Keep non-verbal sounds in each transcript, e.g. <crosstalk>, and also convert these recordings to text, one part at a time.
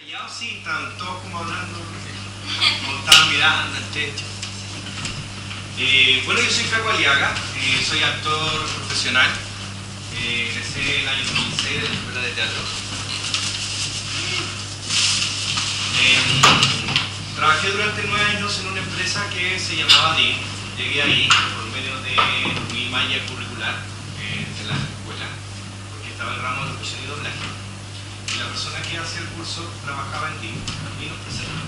Callados sí, todos como hablando, estaban mirando el techo. Eh, bueno, yo soy Caco Aliaga, eh, soy actor profesional. Eh, egresé el año 2006 de la Escuela de Teatro. Em, trabajé durante nueve años en una empresa que se llamaba DIN. Llegué ahí por medio de mi malla curricular eh, de la escuela, porque estaba el ramo de locución y doblaje. La persona que hacía el curso trabajaba en presentó.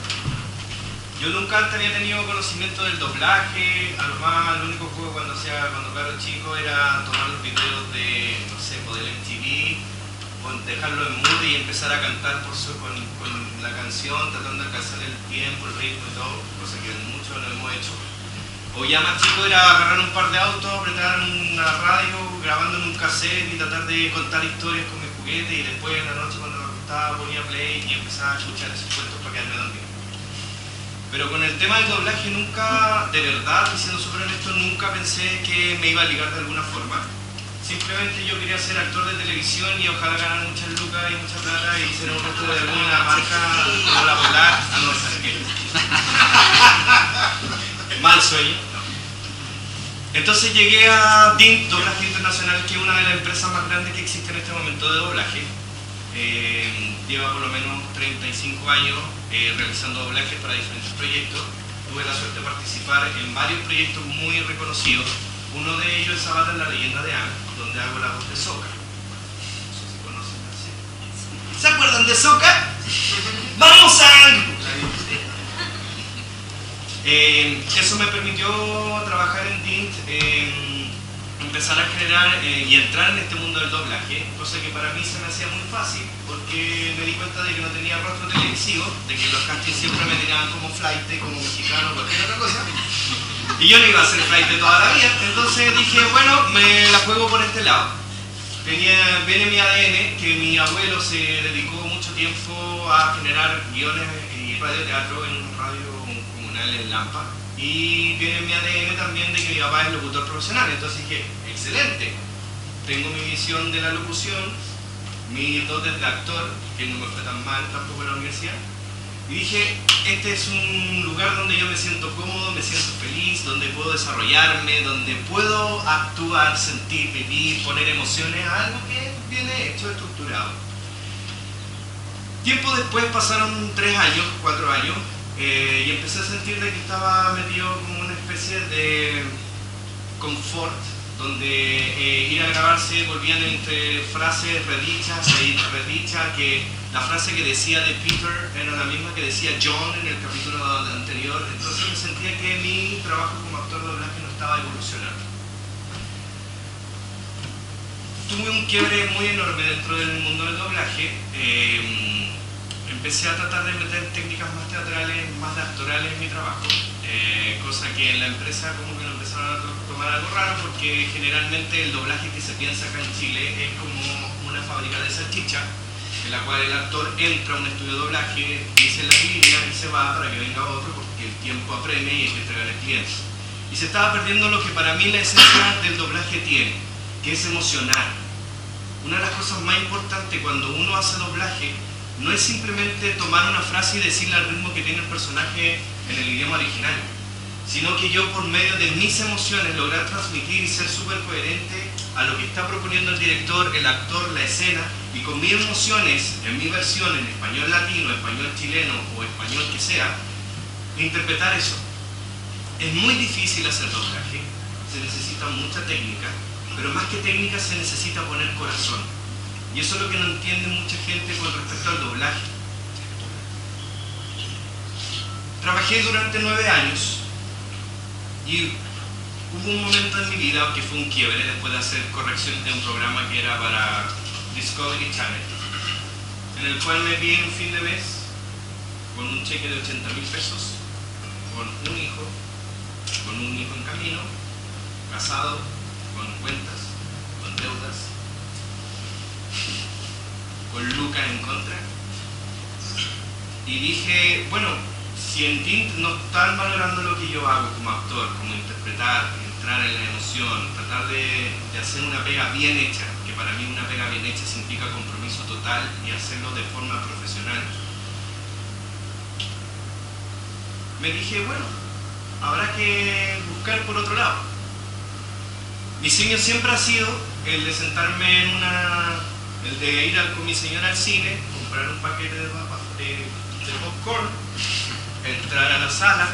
Yo nunca antes había tenido conocimiento del doblaje, a lo más el único juego cuando hacía cuando era chico era tomar los videos de, no sé, pues, del MTV, pon- dejarlo en mute y empezar a cantar por su, con, con la canción, tratando de alcanzar el tiempo, el ritmo y todo, cosa que muchos lo hemos hecho. O ya más chico era agarrar un par de autos, apretar una radio, grabando en un cassette y tratar de contar historias con mi juguete y después en la noche cuando ponía play y empezaba a escuchar esos cuentos para quedarme dormido. Pero con el tema del doblaje nunca, de verdad, siendo súper honesto, nunca pensé que me iba a ligar de alguna forma. Simplemente yo quería ser actor de televisión y ojalá ganar muchas lucas y mucha plata y ser un rostro de alguna marca como la Polar. Ah, no, que- <laughs> Mal sueño. Entonces llegué a DIN, Doblaje Internacional, que es una de las empresas más grandes que existe en este momento de doblaje. Eh, lleva por lo menos 35 años eh, realizando doblajes para diferentes proyectos. Tuve la suerte de participar en varios proyectos muy reconocidos. Uno de ellos es Avatar la leyenda de Aang, donde hago la voz de Sokka. No sé si conocen serie. ¿Se acuerdan de Sokka? ¡Vamos, Aang! Eh, eso me permitió trabajar en DINT, empezar a generar eh, y entrar en este mundo del doblaje, cosa que para mí se me hacía muy fácil, porque me di cuenta de que no tenía rostro televisivo, de que los castings siempre me tiraban como flight, como mexicano cualquier otra cosa, y yo no iba a hacer flight toda la vida, entonces dije, bueno, me la juego por este lado. Venía, viene mi ADN, que mi abuelo se dedicó mucho tiempo a generar guiones y radioteatro en un radio comunal en Lampa. Y viene mi ADN también de que mi papá es locutor profesional. Entonces dije, excelente, tengo mi visión de la locución, mis dotes de actor, que no me fue tan mal tampoco en la universidad. Y dije, este es un lugar donde yo me siento cómodo, me siento feliz, donde puedo desarrollarme, donde puedo actuar, sentir, vivir, poner emociones a algo que viene hecho, estructurado. Tiempo después pasaron tres años, cuatro años, eh, y empecé a sentir de que estaba metido como una especie de confort, donde eh, ir a grabarse volvían entre frases redichas e redichas, que la frase que decía de Peter era la misma que decía John en el capítulo anterior, entonces me sentía que mi trabajo como actor de doblaje no estaba evolucionando. Tuve un quiebre muy enorme dentro del mundo del doblaje. eh, empecé a tratar de meter técnicas más teatrales, más actorales en mi trabajo, eh, cosa que en la empresa como que lo empezaron a to- tomar algo raro porque generalmente el doblaje que se piensa acá en Chile es como una fábrica de salchicha en la cual el actor entra a un estudio de doblaje, dice la línea y se va para que venga otro porque el tiempo apremia y hay que entregar al cliente. Y se estaba perdiendo lo que para mí la esencia del doblaje tiene, que es emocionar. Una de las cosas más importantes cuando uno hace doblaje no es simplemente tomar una frase y decirle al ritmo que tiene el personaje en el idioma original, sino que yo por medio de mis emociones lograr transmitir y ser súper coherente a lo que está proponiendo el director, el actor, la escena, y con mis emociones, en mi versión, en español latino, español chileno o español que sea, interpretar eso. Es muy difícil hacer doblaje, se necesita mucha técnica, pero más que técnica se necesita poner corazón. Y eso es lo que no entiende mucha gente con respecto al doblaje. Trabajé durante nueve años y hubo un momento en mi vida que fue un quiebre después de hacer correcciones de un programa que era para Discovery Channel, en el cual me vi en un fin de mes con un cheque de 80 mil pesos, con un hijo, con un hijo en camino, casado, con cuentas, con deudas, con lucas en contra. Y dije, bueno, si en Tint no están valorando lo que yo hago como actor, como interpretar, entrar en la emoción, tratar de, de hacer una pega bien hecha, que para mí una pega bien hecha significa compromiso total y hacerlo de forma profesional. me dije, bueno, habrá que buscar por otro lado. Mi sueño siempre ha sido el de sentarme en una, el de ir con mi señora al cine, comprar un paquete de, de popcorn, entrar a la sala,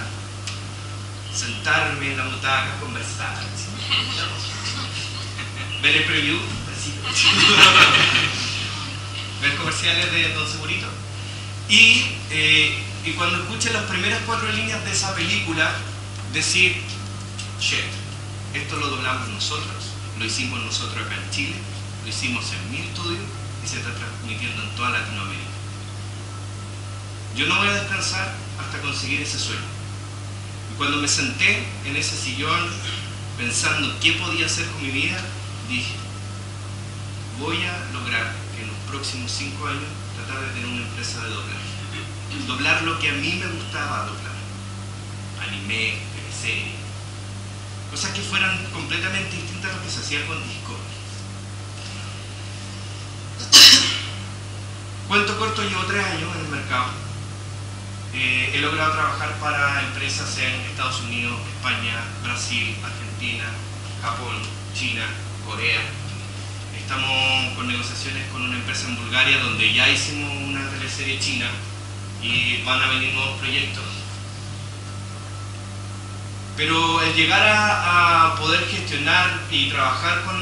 sentarme en la butaca, conversar, ver el preview, ver comerciales de Don Segurito. Y, eh, y cuando escuche las primeras cuatro líneas de esa película, decir, shit, esto lo doblamos nosotros, lo hicimos nosotros acá en Chile, lo hicimos en mi estudio y se está transmitiendo en toda Latinoamérica. Yo no voy a descansar hasta conseguir ese sueño. Y cuando me senté en ese sillón pensando qué podía hacer con mi vida, dije, voy a lograr que en los próximos cinco años tratar de tener una empresa de doblaje. Doblar lo que a mí me gustaba doblar. Anime, serie. Cosas que fueran completamente distintas a lo que se hacía con Discovery. Cuento corto, llevo tres años en el mercado. Eh, he logrado trabajar para empresas en Estados Unidos, España, Brasil, Argentina, Japón, China, Corea, estamos con negociaciones con una empresa en Bulgaria donde ya hicimos una teleserie china y van a venir nuevos proyectos. Pero el llegar a, poder gestionar y trabajar con,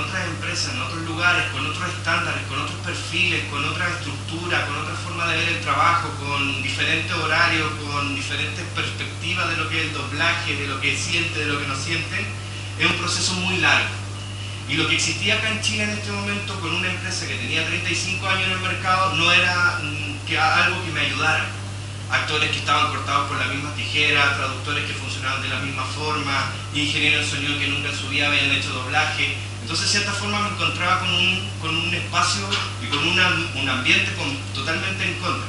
otras empresas en otros lugares, con otros estándares, con otros perfiles, con otra estructura, con otra forma de ver el trabajo, con diferentes horarios, con diferentes perspectivas de lo que es el doblaje, de lo que siente, de lo que no siente, es un proceso muy largo y lo que existía acá en Chile en este momento con una empresa que tenía 35 años en el mercado no era mm, algo que me ayudara. Actores que estaban cortados por la misma tijera, traductores que funcionaban de la misma forma, ingenieros de sonido que nunca en su vida habían hecho doblaje. Entonces, de cierta forma, me encontraba con un, con un espacio y con un ambiente totalmente en contra.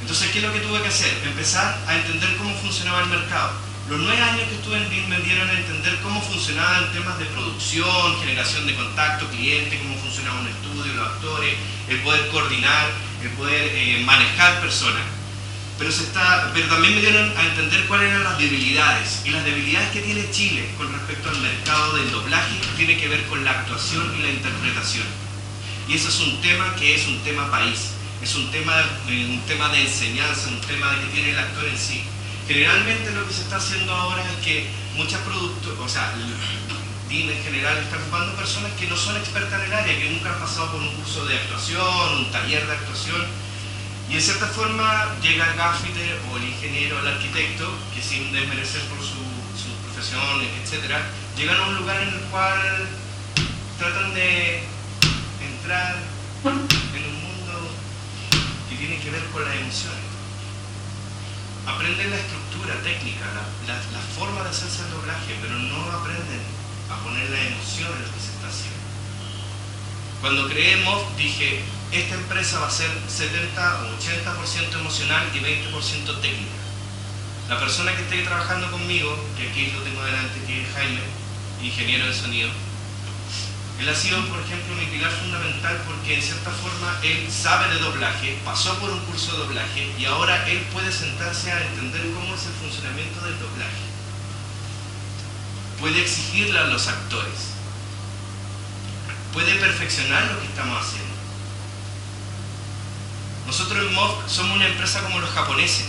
Entonces, ¿qué es lo que tuve que hacer? Empezar a entender cómo funcionaba el mercado los nueve años que estuve en BIM me dieron a entender cómo funcionaban temas de producción, generación de contacto, cliente, cómo funcionaba un estudio, los actores, el poder coordinar, el poder eh, manejar personas. Pero, se está, pero también me dieron a entender cuáles eran las debilidades. Y las debilidades que tiene Chile con respecto al mercado del doblaje tiene que ver con la actuación y la interpretación. Y eso es un tema que es un tema país, es un tema, eh, un tema de enseñanza, un tema que tiene el actor en sí. Generalmente lo que se está haciendo ahora es que muchas productos, o sea, DIN en general está ocupando personas que no son expertas en el área, que nunca han pasado por un curso de actuación, un taller de actuación, y en cierta forma llega el gaffiter o el ingeniero o el arquitecto, que sin desmerecer por su, sus profesiones, etc., llegan a un lugar en el cual tratan de entrar en un mundo que tiene que ver con las emociones aprenden la estructura técnica, la, forma de hacerse el doblaje, pero no aprenden a poner la emoción en lo que se está haciendo. Cuando creemos, dije, esta empresa va a ser 70 o 80% emocional y 20% técnica. La persona que esté trabajando conmigo, que aquí lo tengo delante, que es Jaime, ingeniero de sonido, él ha sido, por ejemplo, mi pilar fundamental porque en cierta forma él sabe de doblaje, pasó por un curso de doblaje y ahora él puede sentarse a entender cómo es el funcionamiento del doblaje. Puede exigirle a los actores. Puede perfeccionar lo que estamos haciendo. Nosotros en MOV somos una empresa como los japoneses.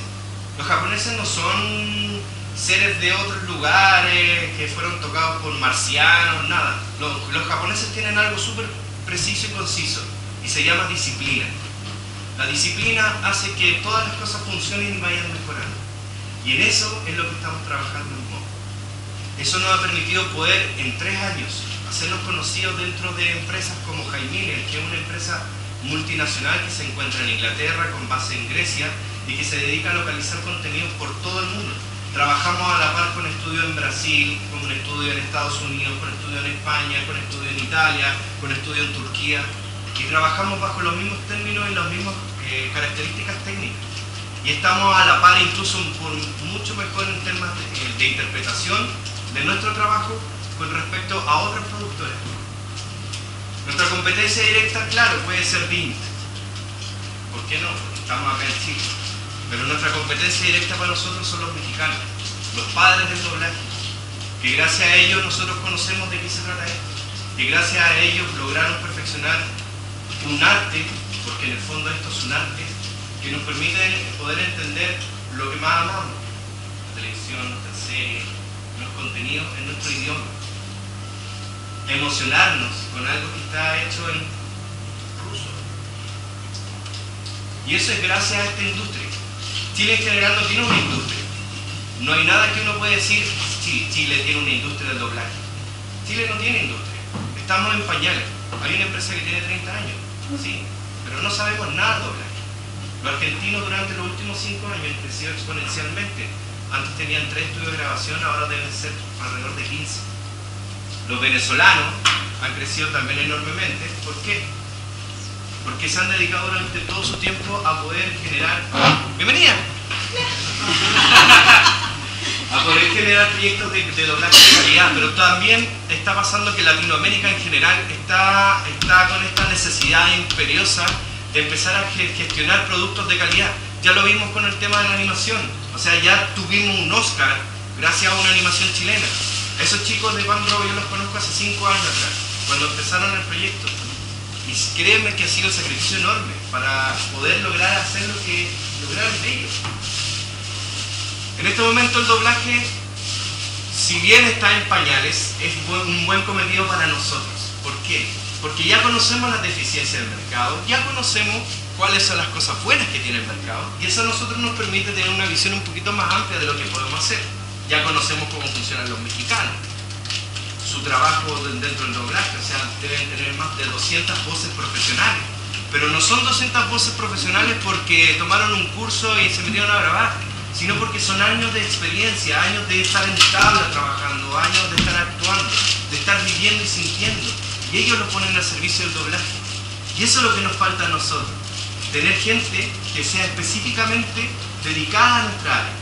Los japoneses no son seres de otros lugares que fueron tocados por marcianos, nada. Los, japoneses tienen algo súper preciso y conciso y se llama disciplina. La disciplina hace que todas las cosas funcionen y vayan mejorando. Y en eso es lo que estamos trabajando en MOV. Eso nos ha permitido poder en tres años hacernos conocidos dentro de empresas como Jaimine, que es una empresa multinacional que se encuentra en Inglaterra con base en Grecia y que se dedica a localizar contenidos por todo el mundo Trabajamos a la par con estudios en Brasil, con estudios en Estados Unidos, con estudios en España, con estudios en Italia, con estudios en Turquía. Y trabajamos bajo los mismos términos y las mismas eh, características técnicas. Y estamos a la par incluso mucho mejor en temas de, de interpretación de nuestro trabajo con respecto a otros productores. Nuestra competencia directa, claro, puede ser BINT. ¿Por qué no? Porque estamos acá en Chile Pero nuestra competencia directa para nosotros son los mexicanos, los padres del doblaje, que gracias a ellos nosotros conocemos de qué se trata esto, que gracias a ellos lograron perfeccionar un arte, porque en el fondo esto es un arte, que nos permite poder entender lo que más amamos, la televisión, nuestras series, los contenidos en nuestro idioma, emocionarnos con algo que está hecho en ruso. Y eso es gracias a esta industria. Chile en general no tiene una industria. No hay nada que uno pueda decir, sí, Chile tiene una industria del doblaje. Chile no tiene industria. Estamos en pañales. Hay una empresa que tiene 30 años, sí, pero no sabemos nada de doblaje. Los argentinos durante los últimos 5 años han crecido exponencialmente. Antes tenían 3 estudios de grabación, ahora deben ser alrededor de 15. Los venezolanos han crecido también enormemente. ¿Por qué? Porque se han dedicado durante todo su tiempo a poder generar... ¡Bienvenida! <laughs> a poder generar proyectos de, de, doblaje de calidad, pero también está pasando que Latinoamérica en general está, está con esta necesidad imperiosa de empezar a gestionar productos de calidad. Ya lo vimos con el tema de la animación, o sea, ya tuvimos un Oscar gracias a una animación chilena. Esos chicos de Van yo los conozco hace cinco años atrás, cuando empezaron el proyecto. Y créeme que ha sido un sacrificio enorme para poder lograr hacer lo que lograron ellos. En este momento el doblaje, si bien está en pañales, es un buen cometido para nosotros. ¿Por qué? Porque ya conocemos las deficiencias del mercado, ya conocemos cuáles son las cosas buenas que tiene el mercado y eso a nosotros nos permite tener una visión un poquito más amplia de lo que podemos hacer. Ya conocemos cómo funcionan los mexicanos, su trabajo dentro del doblaje, o sea, deben tener más de 200 voces profesionales. Pero no son 200 voces profesionales porque tomaron un curso y se metieron a grabar, sino porque son años de experiencia, años de estar en tabla trabajando, años de estar actuando, de estar viviendo y sintiendo. Y ellos lo ponen al servicio del doblaje. Y eso es lo que nos falta a nosotros. Tener gente que sea específicamente dedicada a nuestra área.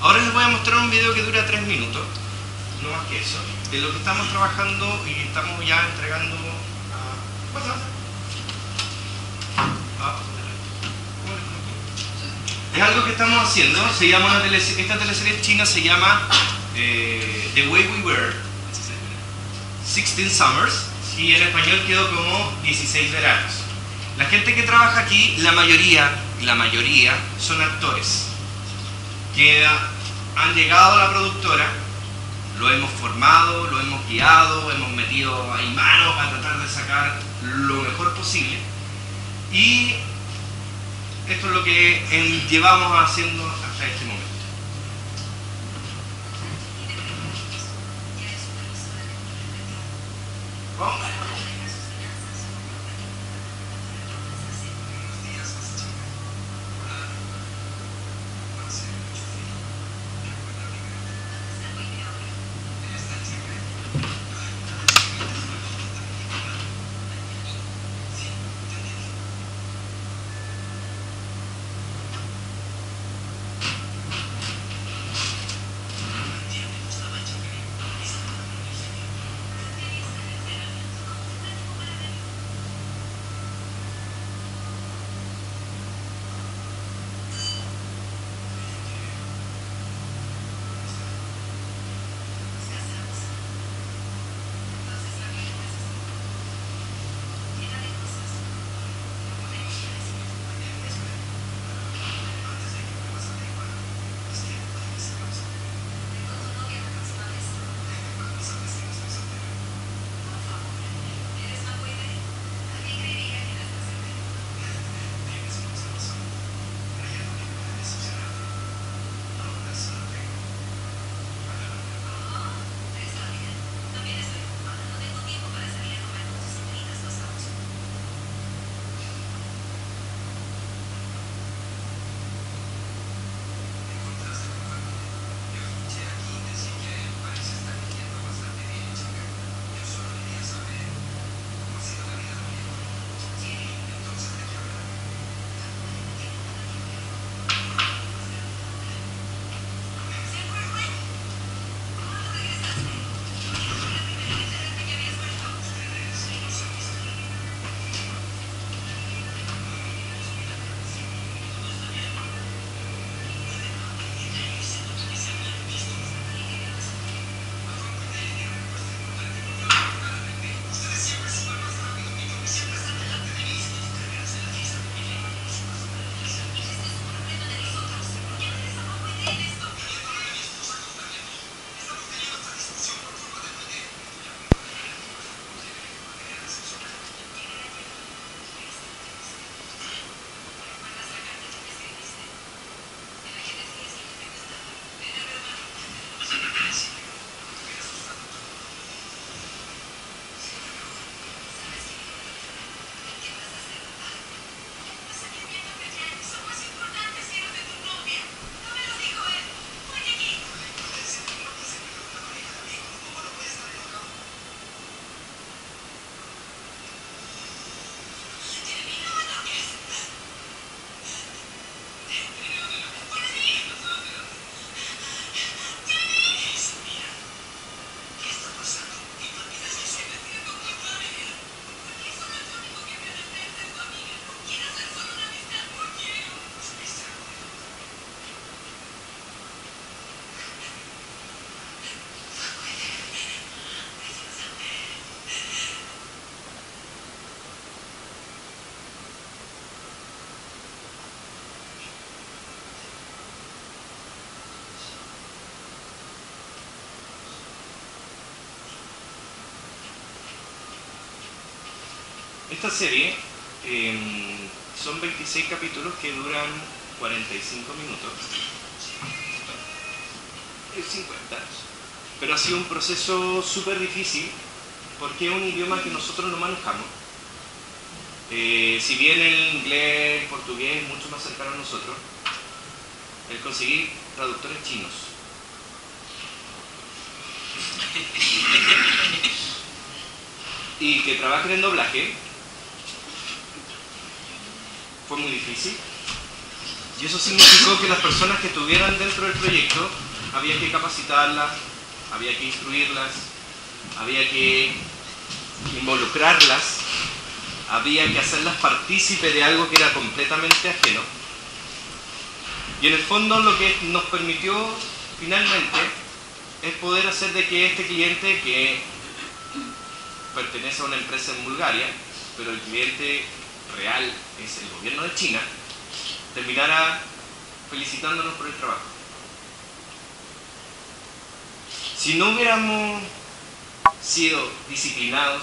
Ahora les voy a mostrar un video que dura tres minutos, no más que eso, de lo que estamos trabajando y estamos ya entregando a... Ah, es algo que estamos haciendo, teleserie, esta teleserie china se llama eh, The Way We Were, 16 Summers, y en español quedó como 16 veranos. La gente que trabaja aquí, la mayoría, la mayoría son actores han llegado a la productora, lo hemos formado, lo hemos guiado, hemos metido ahí manos para tratar de sacar lo mejor posible y esto es lo que llevamos haciendo hasta este momento. Esta serie em, son 26 capítulos que duran 45 minutos. 50. Pero ha sido un proceso súper difícil porque es un idioma que nosotros no manejamos. Eh, si bien el inglés, el portugués es mucho más cercano a nosotros, el conseguir traductores chinos. <laughs> y que trabajen en doblaje muy difícil. Y eso significó que las personas que estuvieran dentro del proyecto había que capacitarlas, había que instruirlas, había que involucrarlas, había que hacerlas partícipe de algo que era completamente ajeno. Y en el fondo lo que nos permitió finalmente es poder hacer de que este cliente que pertenece a una empresa en Bulgaria, pero el cliente real es el gobierno de China, terminara felicitándonos por el trabajo. Si no hubiéramos sido disciplinados,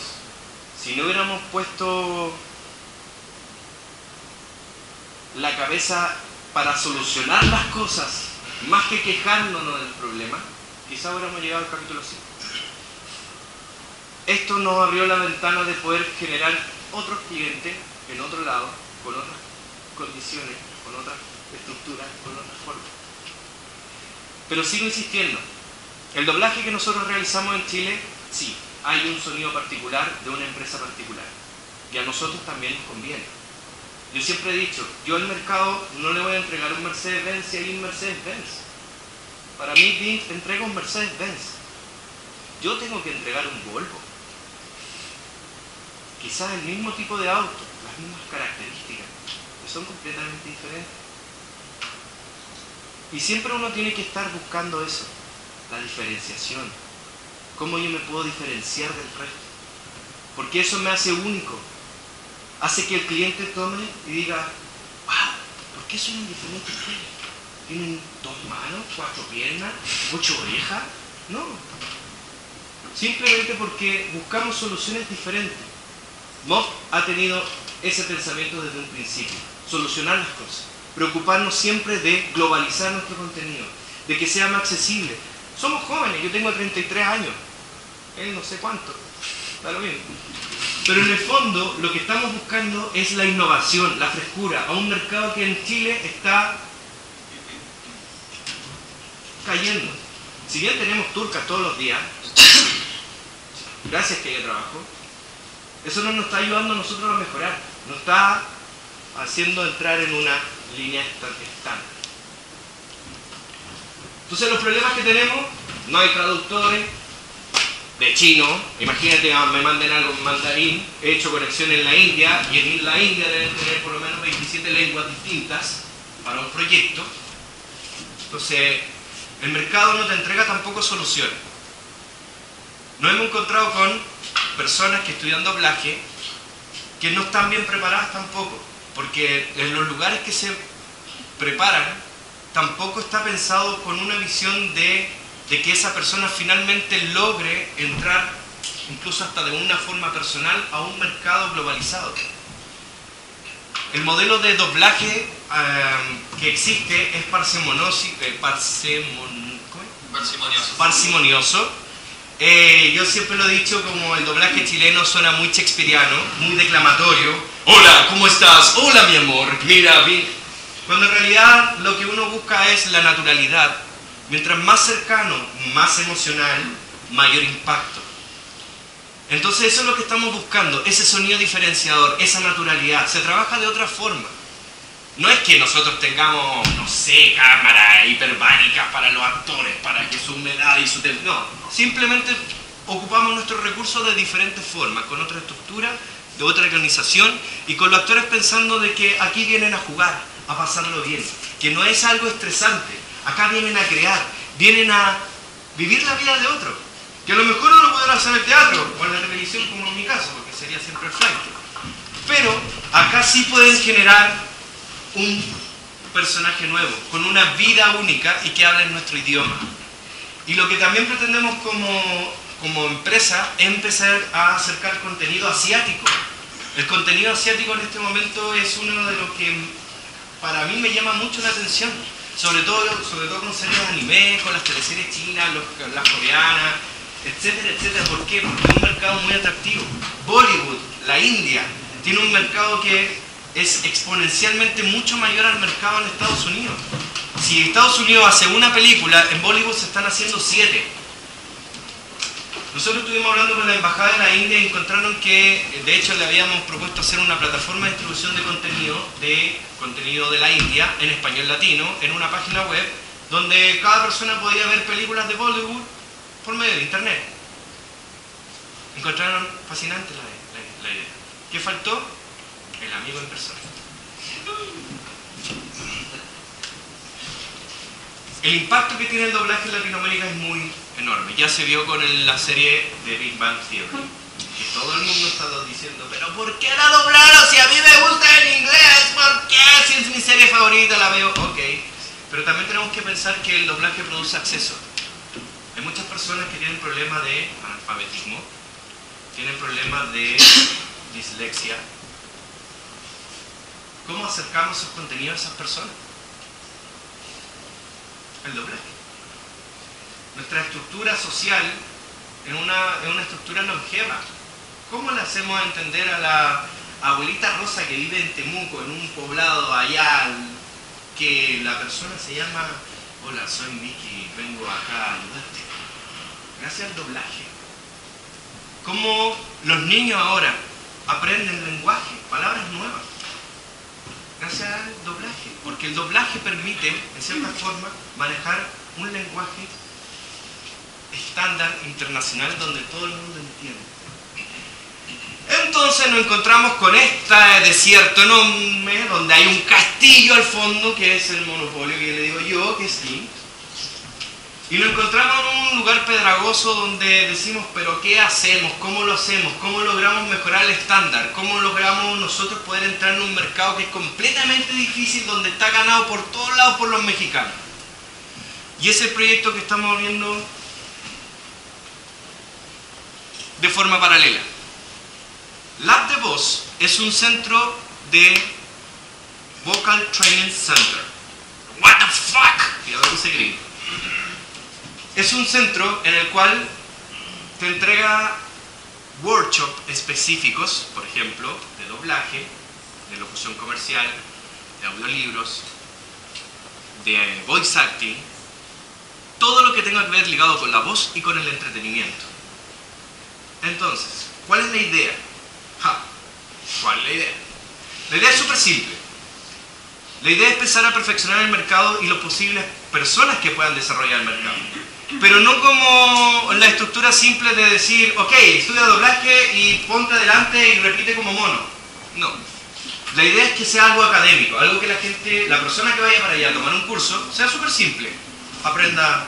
si no hubiéramos puesto la cabeza para solucionar las cosas, más que quejándonos del problema, quizá hubiéramos llegado al capítulo 5. Esto nos abrió la ventana de poder generar otros clientes en otro lado, con otras condiciones, con otras estructuras, con otras formas. Pero sigo insistiendo, el doblaje que nosotros realizamos en Chile, sí, hay un sonido particular de una empresa particular. Y a nosotros también nos conviene. Yo siempre he dicho, yo al mercado no le voy a entregar un Mercedes-Benz si hay un Mercedes-Benz. Para mí, Bing entrega un Mercedes-Benz. Yo tengo que entregar un Volvo. Quizás el mismo tipo de auto, mismas características, que son completamente diferentes. Y siempre uno tiene que estar buscando eso, la diferenciación. ¿Cómo yo me puedo diferenciar del resto? Porque eso me hace único. Hace que el cliente tome y diga, wow, ¿por qué son diferentes? ¿Tienen dos manos, cuatro piernas, ocho orejas? No. Simplemente porque buscamos soluciones diferentes. Mob ha tenido ese pensamiento desde un principio, solucionar las cosas, preocuparnos siempre de globalizar nuestro contenido, de que sea más accesible. Somos jóvenes, yo tengo 33 años, él no sé cuánto, está lo mismo. Pero en el fondo lo que estamos buscando es la innovación, la frescura, a un mercado que en Chile está cayendo. Si bien tenemos turcas todos los días, gracias que haya trabajo, eso no nos está ayudando a nosotros a mejorar, nos está haciendo entrar en una línea estándar. Entonces los problemas que tenemos, no hay traductores de chino, imagínate me manden algo en mandarín, he hecho conexión en la India y en la India deben tener por lo menos 27 lenguas distintas para un proyecto. Entonces el mercado no te entrega tampoco soluciones. Nos hemos encontrado con personas que estudian doblaje que no están bien preparadas tampoco, porque en los lugares que se preparan tampoco está pensado con una visión de, de que esa persona finalmente logre entrar, incluso hasta de una forma personal, a un mercado globalizado. El modelo de doblaje eh, que existe es parsimonioso, eh, parsimonioso. parsimonioso. Eh, yo siempre lo he dicho como el doblaje chileno suena muy shakespeariano, muy declamatorio. Hola, ¿cómo estás? Hola, mi amor. Mira, vi. Cuando en realidad lo que uno busca es la naturalidad. Mientras más cercano, más emocional, mayor impacto. Entonces eso es lo que estamos buscando, ese sonido diferenciador, esa naturalidad. Se trabaja de otra forma. No es que nosotros tengamos, no sé, cámaras hiperbáricas para los actores, para que su humedad y su... No, simplemente ocupamos nuestros recursos de diferentes formas, con otra estructura, de otra organización y con los actores pensando de que aquí vienen a jugar, a pasarlo bien, que no es algo estresante, acá vienen a crear, vienen a vivir la vida de otro, que a lo mejor no lo podrán hacer en el teatro o en la televisión como en mi caso, porque sería siempre el flight. Pero acá sí pueden generar un personaje nuevo, con una vida única y que hable en nuestro idioma. Y lo que también pretendemos como, como empresa es empezar a acercar contenido asiático. El contenido asiático en este momento es uno de los que para mí me llama mucho la atención, sobre todo, sobre todo con series de anime, con las teleseries chinas, las coreanas, etcétera, etcétera. ¿Por qué? Porque es un mercado muy atractivo. Bollywood, la India, tiene un mercado que es exponencialmente mucho mayor al mercado en Estados Unidos. Si Estados Unidos hace una película, en Bollywood se están haciendo siete. Nosotros estuvimos hablando con la embajada de la India y encontraron que, de hecho, le habíamos propuesto hacer una plataforma de distribución de contenido, de contenido de la India, en español latino, en una página web, donde cada persona podía ver películas de Bollywood por medio de internet. Encontraron fascinante la, la idea. ¿Qué faltó? El amigo en persona. El impacto que tiene el doblaje en Latinoamérica es muy enorme. Ya se vio con la serie de Big Bang Theory. Que todo el mundo está diciendo, pero ¿por qué la doblaron si a mí me gusta en inglés? ¿Por qué? Si es mi serie favorita, la veo. Ok. Pero también tenemos que pensar que el doblaje produce acceso. Hay muchas personas que tienen problemas de analfabetismo, tienen problemas de dislexia. ¿Cómo acercamos esos contenidos a esas personas? El doblaje nuestra estructura social en una, una estructura longeva. ¿Cómo le hacemos entender a la abuelita Rosa que vive en Temuco, en un poblado allá, que la persona se llama, hola, soy Vicky, vengo acá a ayudarte? Gracias al doblaje. ¿Cómo los niños ahora aprenden lenguaje, palabras nuevas? Gracias al doblaje. Porque el doblaje permite, en cierta forma, manejar un lenguaje estándar internacional donde todo el mundo entiende. Entonces nos encontramos con este desierto enorme donde hay un castillo al fondo que es el monopolio que le digo yo, que sí. Y nos encontramos en un lugar pedragoso donde decimos, pero ¿qué hacemos? ¿Cómo lo hacemos? ¿Cómo logramos mejorar el estándar? ¿Cómo logramos nosotros poder entrar en un mercado que es completamente difícil, donde está ganado por todos lados por los mexicanos? Y ese proyecto que estamos viendo de forma paralela. Lab de Voz es un centro de Vocal Training Center. What the fuck? Es un centro en el cual te entrega workshops específicos, por ejemplo, de doblaje, de locución comercial, de audiolibros, de voice acting, todo lo que tenga que ver ligado con la voz y con el entretenimiento. Entonces, ¿cuál es la idea? ¿Cuál es la idea? La idea es súper simple. La idea es empezar a perfeccionar el mercado y las posibles personas que puedan desarrollar el mercado. Pero no como la estructura simple de decir, ok, estudia doblaje y ponte adelante y repite como mono. No. La idea es que sea algo académico, algo que la gente, la persona que vaya para allá a tomar un curso, sea súper simple. Aprenda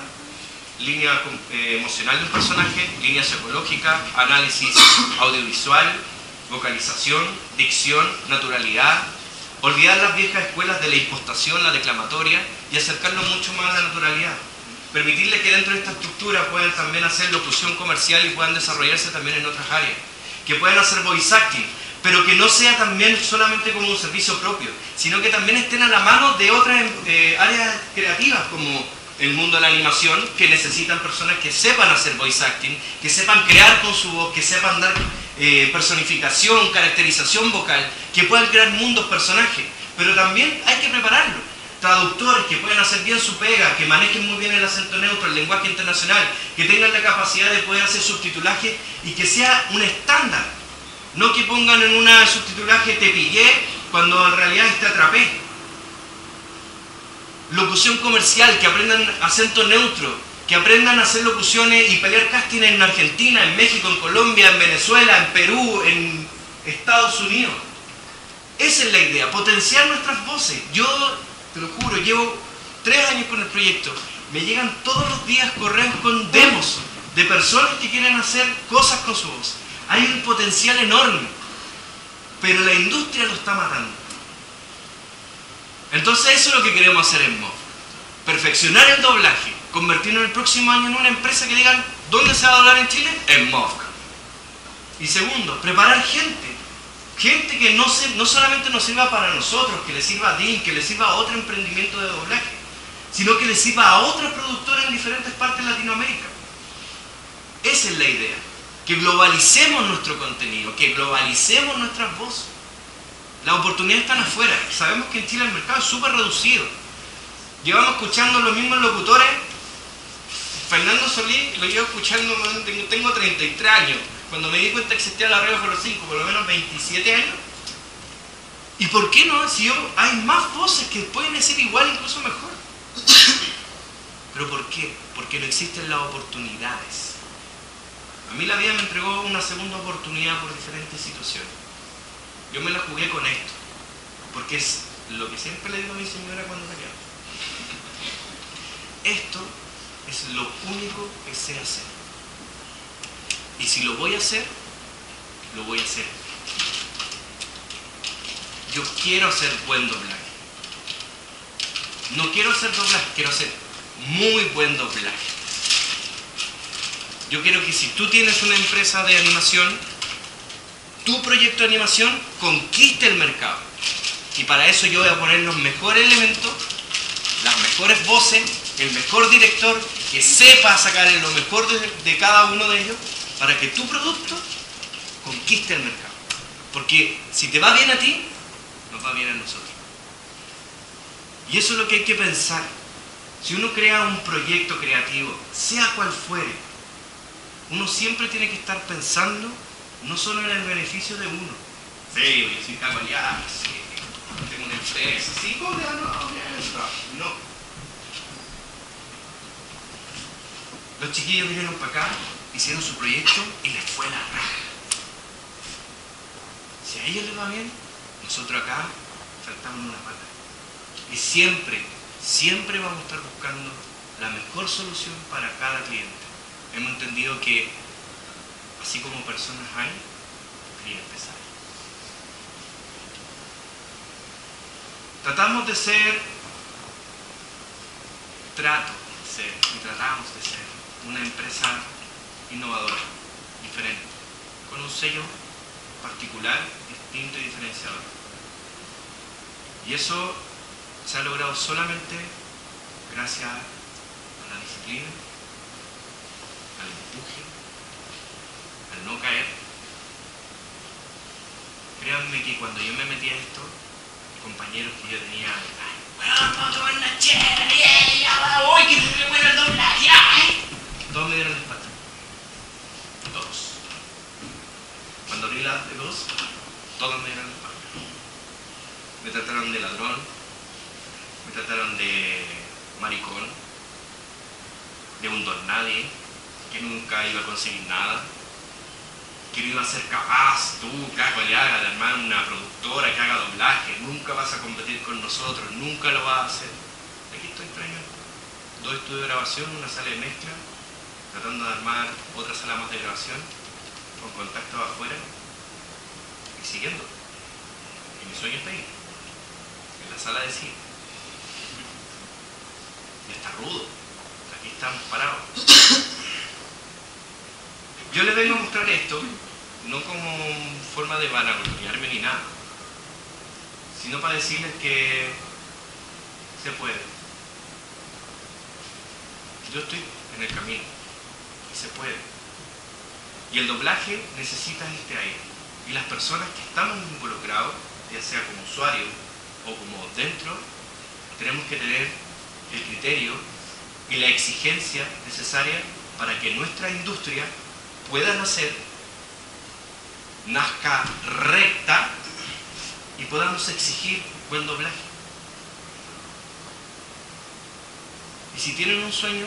línea eh, emocional de un personaje, línea psicológica, análisis audiovisual, vocalización, dicción, naturalidad, olvidar las viejas escuelas de la impostación, la declamatoria y acercarlo mucho más a la naturalidad. Permitirle que dentro de esta estructura puedan también hacer locución comercial y puedan desarrollarse también en otras áreas. Que puedan hacer voice acting, pero que no sea también solamente como un servicio propio, sino que también estén a la mano de otras eh, áreas creativas como el mundo de la animación que necesitan personas que sepan hacer voice acting, que sepan crear con su voz, que sepan dar eh, personificación, caracterización vocal, que puedan crear mundos, personajes. Pero también hay que prepararlo. Traductores que puedan hacer bien su pega, que manejen muy bien el acento neutro, el lenguaje internacional, que tengan la capacidad de poder hacer subtitulaje y que sea un estándar. No que pongan en una subtitulaje te pillé cuando en realidad te atrapé locución comercial, que aprendan acento neutro, que aprendan a hacer locuciones y pelear casting en Argentina, en México, en Colombia, en Venezuela, en Perú, en Estados Unidos. Esa es la idea, potenciar nuestras voces. Yo, te lo juro, llevo tres años con el proyecto. Me llegan todos los días correos con demos de personas que quieren hacer cosas con su voz. Hay un potencial enorme, pero la industria lo está matando. Entonces eso es lo que queremos hacer en MOV. Perfeccionar el doblaje, convertirnos el próximo año en una empresa que digan, ¿dónde se va a doblar en Chile? En MOV. Y segundo, preparar gente, Gente que no, se, no solamente nos sirva para nosotros, que le sirva a DIN, que le sirva a otro emprendimiento de doblaje, sino que le sirva a otros productores en diferentes partes de Latinoamérica. Esa es la idea. Que globalicemos nuestro contenido, que globalicemos nuestras voces. Las oportunidades están afuera. Sabemos que en Chile el mercado es súper reducido. Llevamos escuchando los mismos locutores. Fernando Solís lo llevo escuchando, tengo 33 años. Cuando me di cuenta que existía la radio por los 5, por lo menos 27 años. ¿Y por qué no? Si yo, hay más voces que pueden ser igual, incluso mejor. <coughs> ¿Pero por qué? Porque no existen las oportunidades. A mí la vida me entregó una segunda oportunidad por diferentes situaciones. Yo me la jugué con esto, porque es lo que siempre le digo a mi señora cuando me quedo. <laughs> Esto es lo único que sé hacer. Y si lo voy a hacer, lo voy a hacer. Yo quiero hacer buen doblaje. No quiero hacer doblaje, quiero hacer muy buen doblaje. Yo quiero que si tú tienes una empresa de animación, tu proyecto de animación conquiste el mercado. Y para eso yo voy a poner los mejores elementos, las mejores voces, el mejor director que sepa sacar lo mejor de, cada uno de ellos para que tu producto conquiste el mercado. Porque si te va bien a ti, nos va bien a nosotros. Y eso es lo que hay que pensar. Si uno crea un proyecto creativo, sea cual fuere, uno siempre tiene que estar pensando no solo en el beneficio de uno. Sí, yo soy tengo una empresa, sí, no, no, no. Los chiquillos vinieron para acá, hicieron su proyecto y les fue la raja. Si a ellos les va bien, nosotros acá faltamos una pata. Y siempre, siempre vamos a estar buscando la mejor solución para cada cliente. Hemos entendido que así como personas hay, clientes hay. Tratamos de ser, trato de ser, y tratamos de ser una empresa innovadora, diferente, con un sello particular, distinto y diferenciador. Y eso se ha logrado solamente gracias a la disciplina, al empuje, al no caer. Créanme que cuando yo me metí a esto, compañeros que yo tenía, bueno, vamos a una chela, ya va, uy, que bueno el doblaje, me la espalda. Todos. Cuando abrí la de dos, todos me dieron la. Me trataron de ladrón, me trataron de maricón, de un don nadie, que nunca iba a conseguir nada, que no iba a ser capaz, tú, Caco le haga, de armar una productora que haga doblaje, nunca vas a competir con nosotros, nunca lo vas a hacer. Aquí estoy extraño. Dos estudios de grabación, una sala de mezcla, tratando de armar otra sala más de grabación, con contactos afuera y siguiendo. Y mi sueño está ahí, en la sala de cine. Y está rudo, aquí estamos parados. Yo les vengo a mostrar esto, no como forma de vanagloriarme ni nada, sino para decirles que se puede. Yo estoy en el camino y se puede. Y el doblaje necesita este aire. Y las personas que estamos involucrados, ya sea como usuario o como dentro, tenemos que tener el criterio y la exigencia necesaria para que nuestra industria pueda nacer, nazca recta y podamos exigir buen doblaje. Y si tienen un sueño,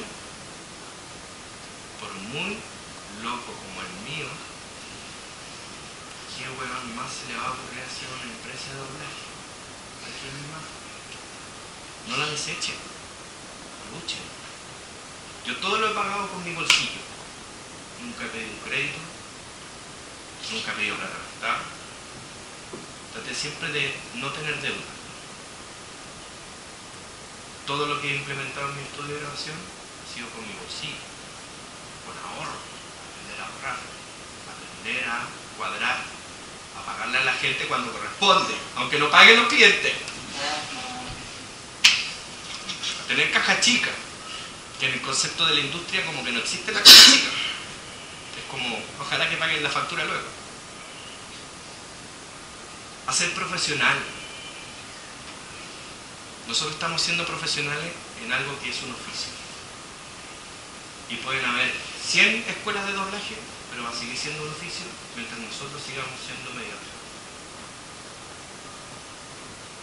por muy loco como el mío, ¿qué huevón más se le va a ocurrir hacer una empresa de doblaje? No la desechen, luchen. Yo todo lo he pagado con mi bolsillo. Nunca he pedido crédito, nunca he pedido plata prestada. Traté siempre de no tener deuda. Todo lo que he implementado en mi estudio de grabación ha sido con mi bolsillo con ahorro, aprender a a cuadrar, a pagarle a la gente cuando corresponde, aunque no paguen los clientes. Tener caja chica, que en el concepto de la industria como que no existe la caja chica. Es como, ojalá que paguen la factura luego. Hacer profesional. Nosotros estamos siendo profesionales en algo que es un oficio. Y pueden haber 100 escuelas de doblaje, pero va a seguir siendo un oficio mientras nosotros sigamos siendo mediocres.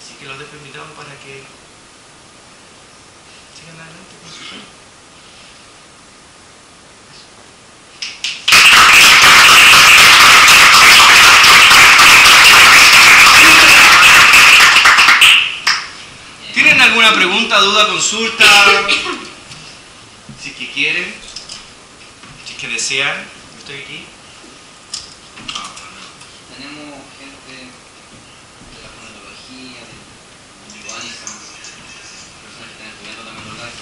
Así que los dejo invitados para que sigan adelante con su sueño. ¿Tienen alguna pregunta, duda, consulta? Si es que quieren, si es que desean, estoy aquí. Tenemos gente de la fonología, de Iguánica, personas que están estudiando también doblaje.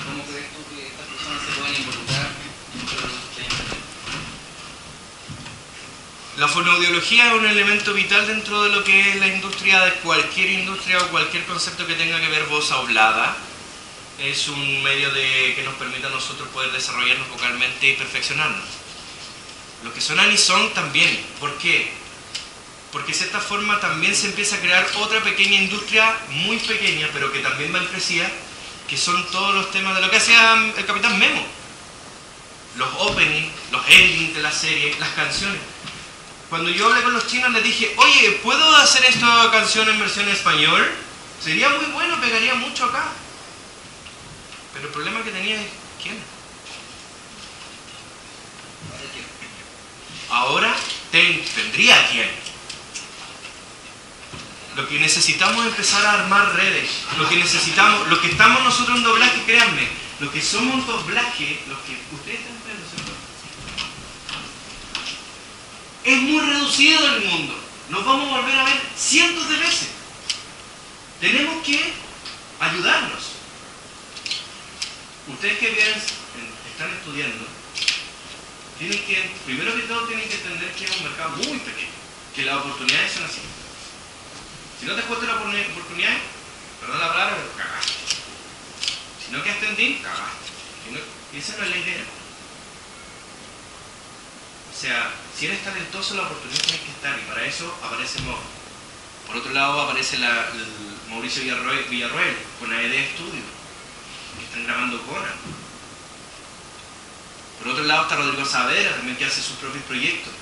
¿Cómo crees tú que estas personas se pueden involucrar dentro de los proyectos? La fonoaudiología es un elemento vital dentro de lo que es la industria, de cualquier industria o cualquier concepto que tenga que ver voz hablada. Es un medio de, que nos permite a nosotros poder desarrollarnos vocalmente y perfeccionarnos. Los que son anisón también. ¿Por qué? Porque de cierta forma también se empieza a crear otra pequeña industria, muy pequeña, pero que también va en crecida, que son todos los temas de lo que hacía el Capitán Memo. Los openings, los endings de la serie, las canciones. Cuando yo hablé con los chinos les dije, oye, ¿puedo hacer esta canción en versión español? Sería muy bueno, pegaría mucho acá. Pero el problema que tenía es, ¿quién? Ahora ten- tendría quién. Lo que necesitamos es empezar a armar redes. Lo que necesitamos, lo que estamos nosotros en doblaje, créanme, lo que somos en doblaje, los que ustedes están viendo, es muy reducido el mundo. Nos vamos a volver a ver cientos de veces. Tenemos que ayudarnos. Ustedes que vienen, están estudiando, tienen que, primero que todo, tienen que entender que es un mercado muy pequeño, que las oportunidades son así. Si no te cuesta la oportuni- oportunidad, perdón la palabra, pero cagaste. Si no quedaste en ti, cagaste. Si esa no es la idea. O sea, si eres talentoso, la oportunidad tiene que estar y para eso aparece Mo. Por otro lado aparece la- Mauricio Villarroel, con AED Studio, que están grabando Conan. Por otro lado está Rodrigo Saavedra también que hace sus propios proyectos.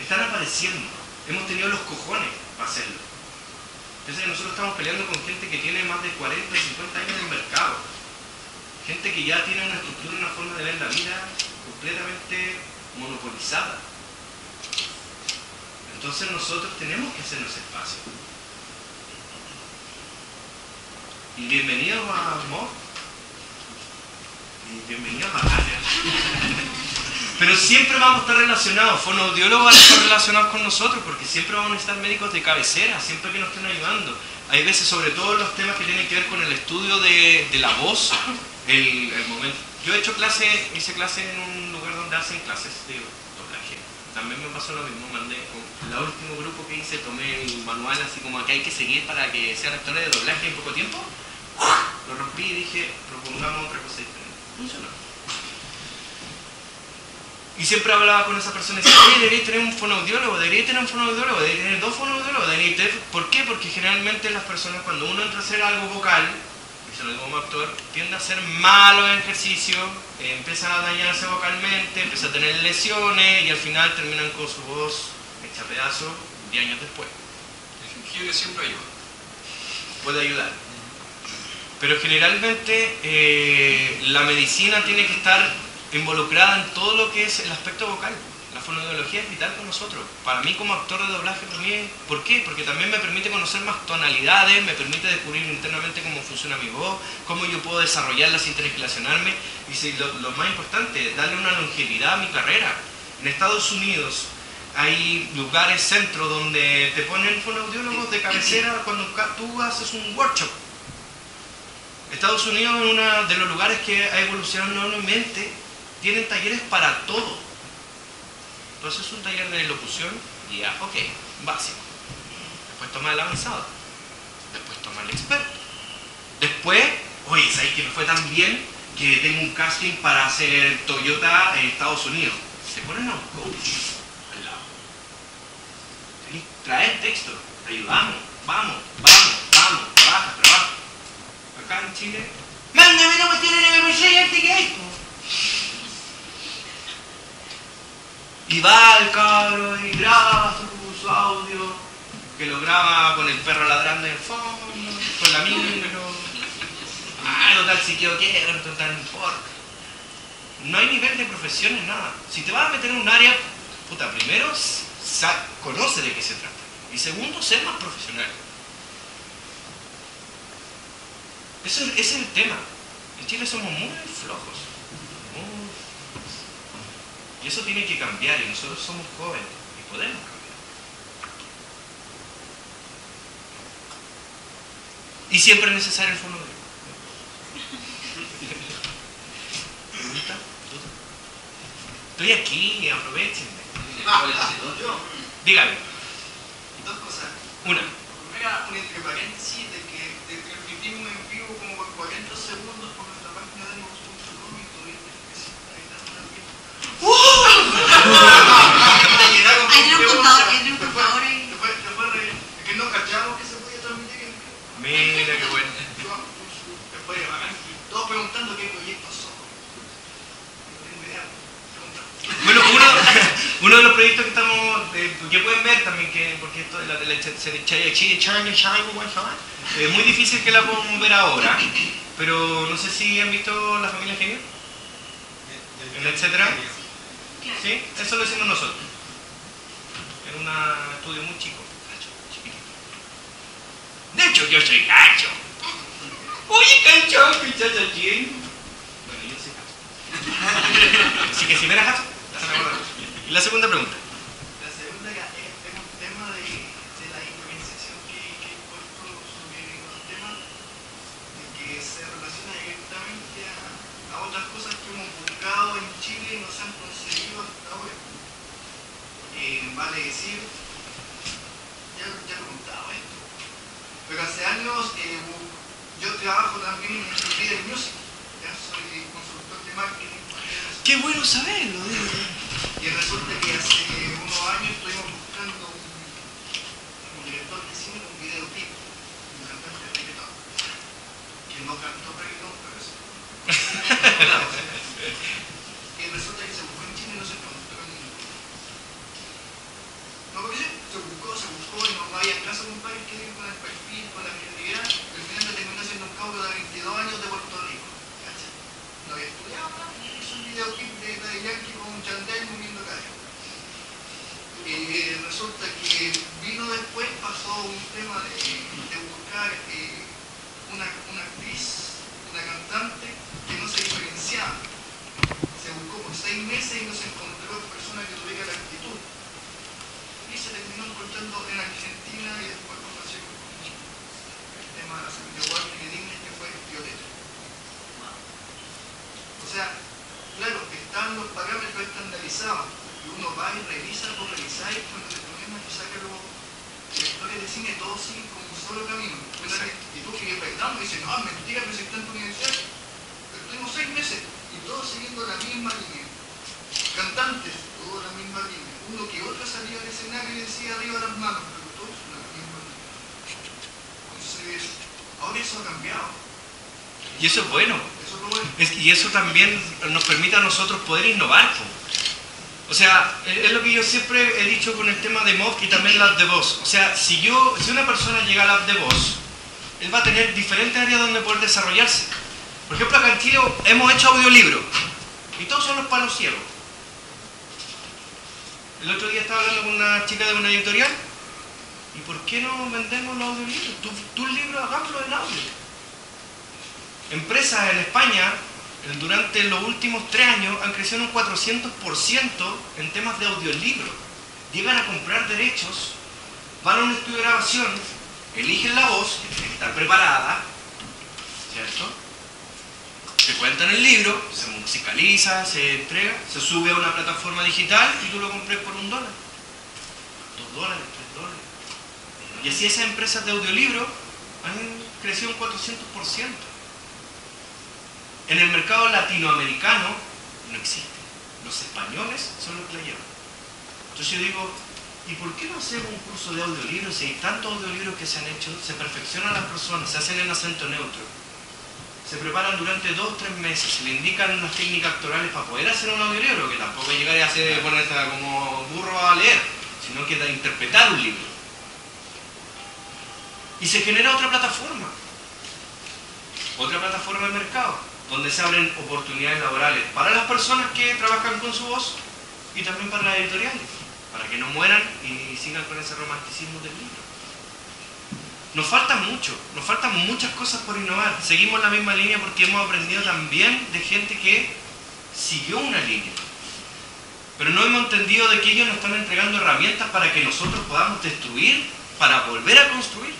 Están apareciendo. Hemos tenido los cojones para hacerlo. Que nosotros estamos peleando con gente que tiene más de 40, 50 años en el mercado. Gente que ya tiene una estructura, una forma de ver la vida completamente monopolizada. Entonces nosotros tenemos que hacernos espacio. Y bienvenidos a Mo. Y bienvenidos a Área. Pero siempre vamos a estar relacionados, fonoaudiólogos van a estar relacionados con nosotros, porque siempre vamos a necesitar médicos de cabecera, siempre que nos estén ayudando. Hay veces, sobre todo los temas que tienen que ver con el estudio de, la voz, el, momento. Yo he hecho clase, hice clase en un lugar donde hacen clases de doblaje. También me pasó lo mismo, mandé, con el último grupo que hice, tomé el manual así como que hay que seguir para que sean actores de doblaje en poco tiempo. Lo rompí y dije, propongamos otra cosa Y siempre hablaba con esa persona y decía, oye, debería tener un fonoaudiólogo, debería tener un fonoaudiólogo, debería tener dos fonoaudiólogos, debería tener... ¿Por qué? Porque generalmente las personas cuando uno entra a hacer algo vocal, y se lo digo como actor, tiende a hacer malos ejercicios, eh, empiezan a dañarse vocalmente, empiezan a tener lesiones y al final terminan con su voz hecha pedazos 10 años después. El jengibre siempre ayuda. puede ayudar. Pero generalmente eh, la medicina tiene que estar involucrada en todo lo que es el aspecto vocal. La fonoaudiología es vital con nosotros. Para mí como actor de doblaje también. ¿Por qué? Porque también me permite conocer más tonalidades, me permite descubrir internamente cómo funciona mi voz, cómo yo puedo desarrollarla sin tener que relacionarme. Y si lo, lo más importante, darle una longevidad a mi carrera. En Estados Unidos hay lugares, centros, donde te ponen fonoaudiólogos de cabecera cuando tú haces un workshop. Estados Unidos es uno de los lugares que ha evolucionado enormemente. Tienen talleres para todo. Tú haces un taller de locución y ya, ok, básico. Después toma el avanzado. Después toma el experto. Después, oye, ¿sabes que me fue tan bien que tengo un casting para hacer Toyota en Estados Unidos? Se ponen a un coach al lado. Trae el texto, te ayudamos, vamos, vamos, vamos, trabaja, trabaja. Acá en Chile, mándame una cuestión en MP3 y arte que hay. po". Y va el cabro y graba su, su audio, que lo graba con el perro ladrando en el fondo, con la micro. Ah, total, si quedó quiero, total, no importa. No hay nivel de profesión en nada. Si te vas a meter en un área, puta, primero, conoce de qué se trata. Y segundo, ser más profesional. Eso, es- el tema. En Chile somos muy flojos. Muy y eso tiene que cambiar y nosotros somos jóvenes y podemos cambiar. Y siempre es necesario el. ¿Pregunta? ¿Duda? Estoy aquí, aprovechenme. Dígame, dos cosas. una. Entre paréntesis de que te transmitimos en vivo como por 40 segundos por nuestra página de Vox.com y todavía tienes que citar y dar una vida. Te llenaron Ahí tiene un con contador, ahí tiene un Después- contador ahí. después- después re- Es que no cachamos que se podía transmitir. Mira qué bueno. Después, todos preguntando qué proyectos son. Bueno, uno, uno de los proyectos que estamos, eh, que pueden ver también, que, porque esto de la Chile, Chile, es muy difícil que la podamos ver ahora, pero no sé si han visto La Familia Genio, etcétera. ¿Sí? Eso lo hicimos nosotros. En un estudio muy chico. Cacho, chiquitito. De hecho, yo soy Cacho. Oye, ¿qué estás haciendo? Bueno, yo soy Cacho. Así que si me eras Cacho, ya se me. Y la segunda pregunta. La segunda es, es un tema de, de la influenciación que, que puesto sobre los temas de que se relaciona directamente a, a otras cosas que hemos buscado en Chile y no se han. Eh, vale decir, ya, ya he contado esto, pero hace años eh, yo trabajo también en Leader Music, ya soy consultor de marketing. Qué bueno saberlo, Y resulta que hace unos años estuvimos buscando un, un director de cine con videoclip, un cantante de reggaetón, que no cantó reggaetón, pero eso. <laughs> y resulta que se buscó en Chile y no se encontró en No, porque sí, se buscó, se buscó y no había caso, compadre, que ir con el perfil, con la creatividad. Al final le terminó siendo un cabro de 22 años de Puerto Rico. ¿cachai? No había estudiado nada, y hizo un videoclip de Daddy Yankee con un chandel moviendo cadera. Eh, resulta que vino después, pasó un tema de, de buscar eh, una, una actriz, una cantante que no se diferenciaba. Se buscó por seis meses y no se encontró persona que tuviera la actitud. Y se terminó encontrando en Argentina y después conoció el tema de la Familia Walker y Disney que fue Violeta. O sea, claro, están los parámetros estandarizados y uno va y revisa por revisar y cuando el problema es que saca los directores de cine todos siguen como un solo camino. Exacto. Y tú que verdad me dicen, no, es mentira, pero si está en tu universidad. Pero tuvimos seis meses y todos siguiendo la misma línea. Cantantes, todos la misma línea. Uno que otro salía al escenario y decía arriba las manos, pero todos la misma línea. Entonces, ahora eso ha cambiado. Y eso es bueno. Y eso también nos permite a nosotros poder innovar. O sea, es es lo que yo siempre he dicho con el tema de MOV y también la de voz. O sea, si yo, si una persona llega a la de voz, él va a tener diferentes áreas donde poder desarrollarse. Por ejemplo, acá en Chile hemos hecho audiolibros y todos son los palos ciegos. El otro día estaba hablando con una chica de una editorial y ¿por qué no vendemos los audiolibros? Tu, tu libro, hagámoslo en audio. Empresas en España durante los últimos tres años han crecido un 400% en temas de audiolibro. Llegan a comprar derechos, van a un estudio de grabación, eligen la voz, que tiene que estar preparada, ¿cierto? se cuenta en el libro, se musicaliza, se entrega, se sube a una plataforma digital y tú lo compras por un dólar. Dos dólares, tres dólares. Y así esas empresas de audiolibro han crecido un 400%. En el mercado latinoamericano no existe. Los españoles son los que la llevan. Entonces yo digo, ¿y por qué no hacemos un curso de audiolibros? Si hay tantos audiolibros que se han hecho, se perfeccionan las personas, se hacen en acento neutro, se preparan durante dos o tres meses, se le indican unas técnicas actorales para poder hacer un audiolibro, que tampoco llegar a hacer, ponerse como burro a leer, sino que da interpretar un libro. Y se genera otra plataforma, otra plataforma de mercado, donde se abren oportunidades laborales para las personas que trabajan con su voz y también para las editoriales, para que no mueran y sigan con ese romanticismo del libro. Nos falta mucho, nos faltan muchas cosas por innovar. Seguimos la misma línea porque hemos aprendido también de gente que siguió una línea. Pero no hemos entendido de que ellos nos están entregando herramientas para que nosotros podamos destruir, para volver a construir.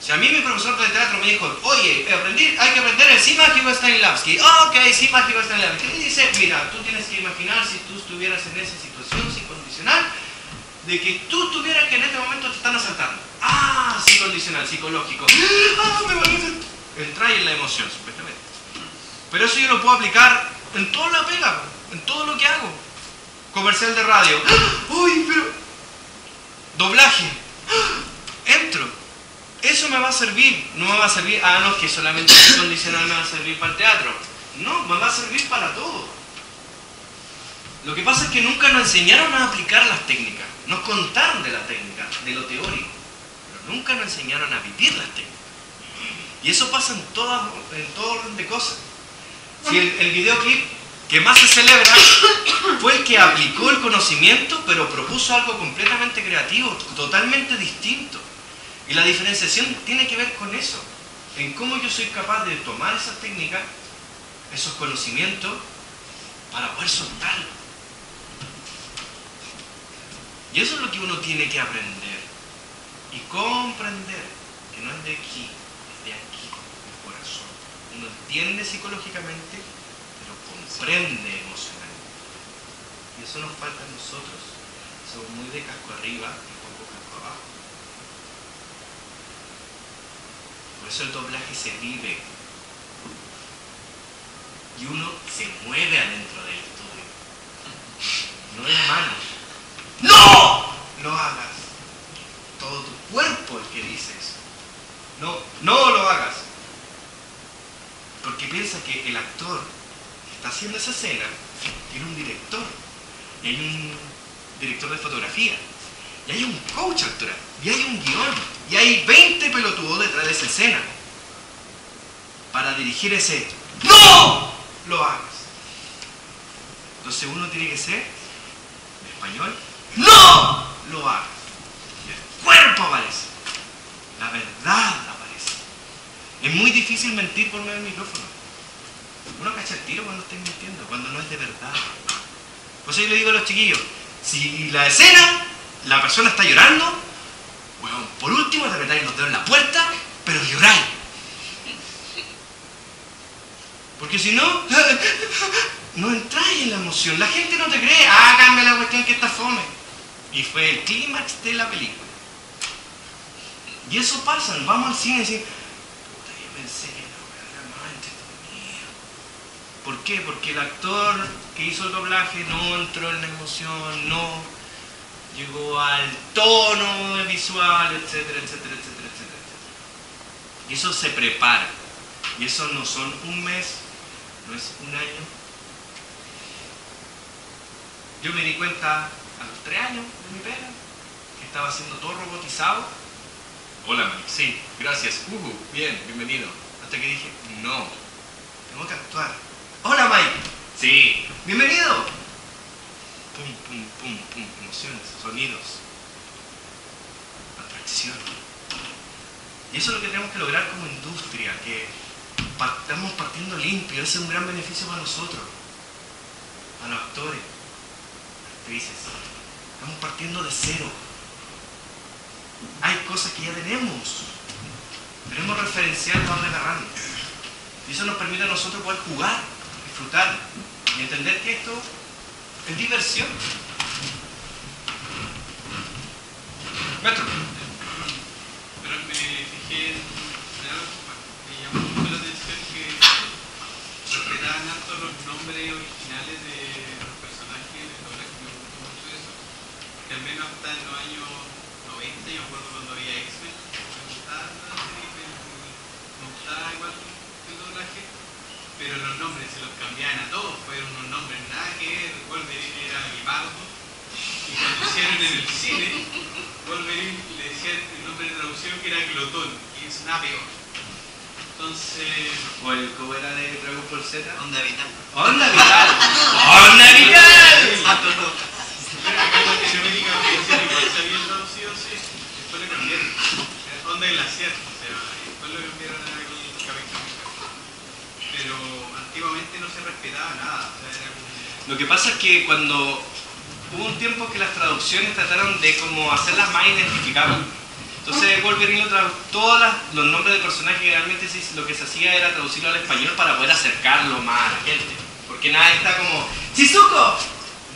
Si a mí mi profesor de teatro me dijo, oye, aprendí, hay que aprender el sí mágico Stanislavski. Oh, ok, sí mágico Stanislavski. ¿Qué dice? Mira, tú tienes que imaginar si tú estuvieras en esa situación sin condicional, de que tú tuvieras que en este momento te están asaltando. Ah, sí condicional, psicológico. Ah, me a Entra en la emoción, supuestamente. Pero eso yo lo puedo aplicar en toda la pega, en todo lo que hago. Comercial de radio. Uy, pero... Doblaje. Entro eso me va a servir, no me va a servir, ah, no, que solamente el condicional me va a servir para el teatro. No, me va a servir para todo. Lo que pasa es que nunca nos enseñaron a aplicar las técnicas, nos contaron de la técnica, de lo teórico, pero nunca nos enseñaron a vivir las técnicas. Y eso pasa en, todas, en todo orden de cosas. Si el, el videoclip que más se celebra <coughs> fue el que aplicó el conocimiento, pero propuso algo completamente creativo, totalmente distinto. Y la diferenciación tiene que ver con eso, en cómo yo soy capaz de tomar esas técnicas, esos conocimientos, para poder soltarlo. Y eso es lo que uno tiene que aprender y comprender, que no es de aquí, es de aquí, del corazón. Uno entiende psicológicamente, pero comprende emocionalmente. Y eso nos falta a nosotros. Somos muy de casco arriba y poco casco abajo. Por eso el doblaje se vive. Y uno se mueve adentro del estudio. No es mano. ¡No! Lo hagas. Todo tu cuerpo el que dice eso. No, no lo hagas. Porque piensa que el actor que está haciendo esa escena tiene un director. Y hay un director de fotografía. Y hay un coach actoral. Y hay un guion. Y hay 20 pelotudos detrás de esa escena. Para dirigir ese ¡No! Lo hagas. Entonces uno tiene que ser, en español, ¡No! Lo hagas. Y el cuerpo aparece. La verdad aparece. Es muy difícil mentir por medio del micrófono. Uno cacha el tiro cuando está mintiendo, cuando no es de verdad. Por eso yo le digo a los chiquillos, si la escena, la persona está llorando, bueno, por último te apretáis los dedos en la puerta, pero lloráis. Porque si no, <laughs> no entráis en la emoción. La gente no te cree, háganme la cuestión que está fome. Y fue el clímax de la película. Y eso pasa, vamos al cine y decimos, puta, yo pensé que era. ¿Por qué? Porque el actor que hizo el doblaje no entró en la emoción, no llegó al tono visual, etcétera, etcétera, etcétera, etcétera. Y eso se prepara. Y eso no son un mes, no es un año. Yo me di cuenta a los tres años de mi pega que estaba haciendo todo robotizado. Hola, Mike. Sí, gracias. Uh, bien, bienvenido. Hasta que dije, no, tengo que actuar. Hola, Mike. Sí, bienvenido. Pum, pum, pum, pum, emociones, sonidos, atracción. Y eso es lo que tenemos que lograr como industria, que estamos partiendo limpio, ese es un gran beneficio para nosotros, para los actores, actrices. Estamos partiendo de cero. Hay cosas que ya tenemos. Tenemos referencial para agarrarnos. Y eso nos permite a nosotros poder jugar, disfrutar y entender que esto es diversión. Maestro. Pero me fijé en algo que llamó mucho la atención que respetaban harto los nombres originales de los personajes de doblaje, me gustó mucho eso. Que al menos hasta en los años 90, yo me acuerdo cuando había X-Men, me gustaba la serie, me, gustaba igual pero los nombres se los cambiaban a todos, fueron unos nombres nada que ver, Wolverine era Guipardo, y cuando hicieron en el cine, Wolverine le decían el nombre de traducción que era Glotón, y es nada peor. Entonces, O el ¿cómo era de Dragon Ball Z. Onda vital. ¡Onda vital! ¡Onda vital! Latinoamérica igual se habían traducido así, después lo cambiaron. Onda del acierto, o sea, y después lo cambiaron a aquí Kamehameha. Pero antiguamente no se respetaba nada, o sea, era como... Lo que pasa es que cuando hubo un tiempo que las traducciones trataron de como hacerlas más identificables. Entonces Wolverine lo tradu- todos los nombres de personajes realmente sí- lo que se hacía era traducirlo al español para poder acercarlo más a la gente. Porque nadie está como, ¡Chizuko!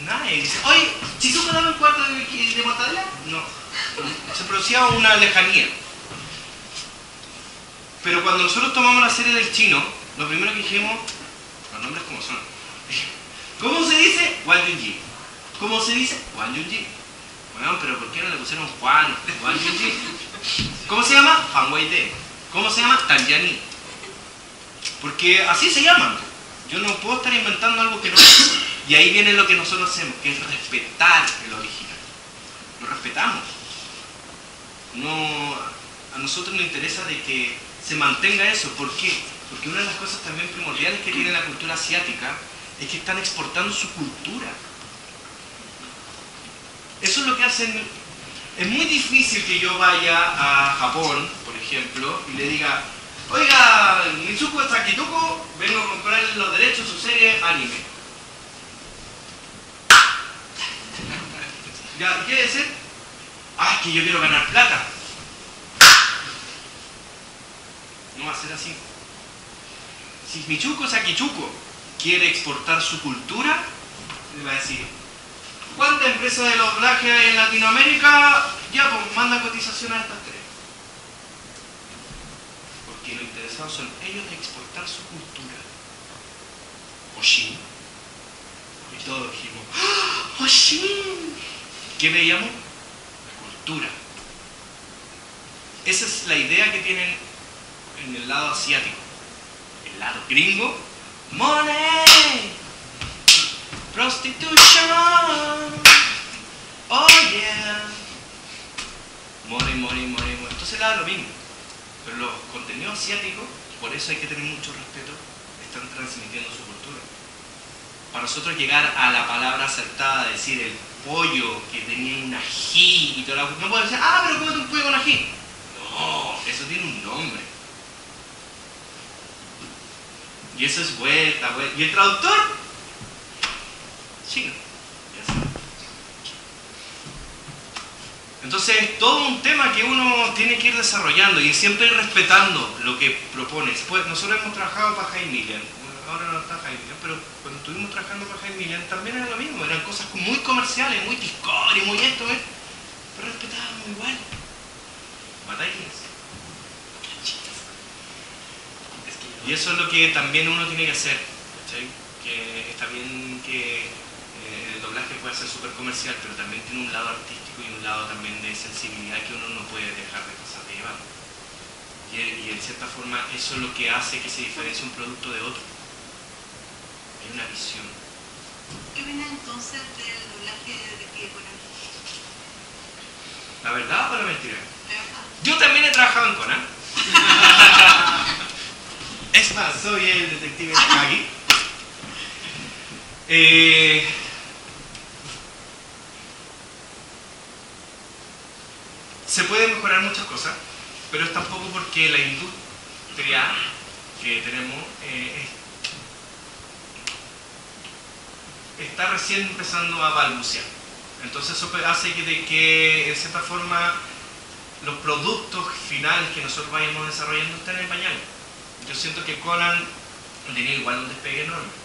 Nadie dice, oye, ¿Chizuko dame un cuarto de, de mortadela? No. Se producía una lejanía. Pero cuando nosotros tomamos la serie del chino, lo primero que dijimos, nombres como son. <laughs> ¿Cómo se dice? Wang Yunji. ¿Cómo se dice? Wang Yunji. Bueno, pero ¿por qué no le pusieron Juan? Wang Yunji. <laughs> ¿Cómo se llama? Fan Weite. ¿Cómo se llama? Tanjani. Porque así se llaman. Yo no puedo estar inventando algo que no es. Y ahí viene lo que nosotros hacemos, que es respetar el original. Lo respetamos. No, a nosotros nos interesa de que se mantenga eso. ¿Por qué? Porque una de las cosas también primordiales que tiene la cultura asiática es que están exportando su cultura. Eso es lo que hacen. Es muy difícil que yo vaya a Japón, por ejemplo, y le diga, oiga, Mitsuko Sakituko, vengo a comprar los derechos de su serie anime. <laughs> ¿Ya? ¿Qué decir? Ah, es que yo quiero ganar plata. No va a ser así. Si Michuko Sakichuko quiere exportar su cultura, le va a decir, ¿cuántas empresas de doblaje hay en Latinoamérica? Ya, pues manda cotización a estas tres. Porque lo interesados son ellos de exportar su cultura. Oshin. Y todos dijimos, ¡Ah! Oshin. ¿Qué veíamos? La cultura. Esa es la idea que tienen en el lado asiático. Lado gringo, money, prostitution, oh yeah. Money, money, money, money. Entonces le da lo mismo. Pero los contenidos asiáticos, por eso hay que tener mucho respeto, están transmitiendo su cultura. Para nosotros llegar a la palabra acertada, decir el pollo que tenía un ají y toda la no puedo decir, ah, pero cómete un pollo con ají. No, eso tiene un nombre. Y eso es vuelta, vuelta. ¿Y el traductor? Chino. Entonces es todo un tema que uno tiene que ir desarrollando y siempre ir respetando lo que propones. Pues nosotros hemos trabajado para Jaime Millian. Ahora no está Jaime Millian, pero cuando estuvimos trabajando para Jaime Millian también era lo mismo. Eran cosas muy comerciales, muy Discovery, muy esto, ¿eh? pero respetábamos igual. Batallas. Y eso es lo que también uno tiene que hacer. ¿cachai? Que está bien que eh, el doblaje puede ser súper comercial, pero también tiene un lado artístico y un lado también de sensibilidad que uno no puede dejar de pasar de llevar. Y, y en cierta forma eso es lo que hace que se diferencie un producto de otro. Hay una visión. ¿Qué opinas entonces del doblaje de Detective Conan? ¿La verdad o la mentira? La verdad. Yo también he trabajado en Conan. <laughs> es más, soy el detective Takagi. Eh, se pueden mejorar muchas cosas, pero es tampoco porque la industria que tenemos eh, es- está recién empezando a balbucear. Entonces eso hace que, de que en cierta forma los productos finales que nosotros vayamos desarrollando estén en pañales. Yo siento que Conan tenido igual un despegue enorme.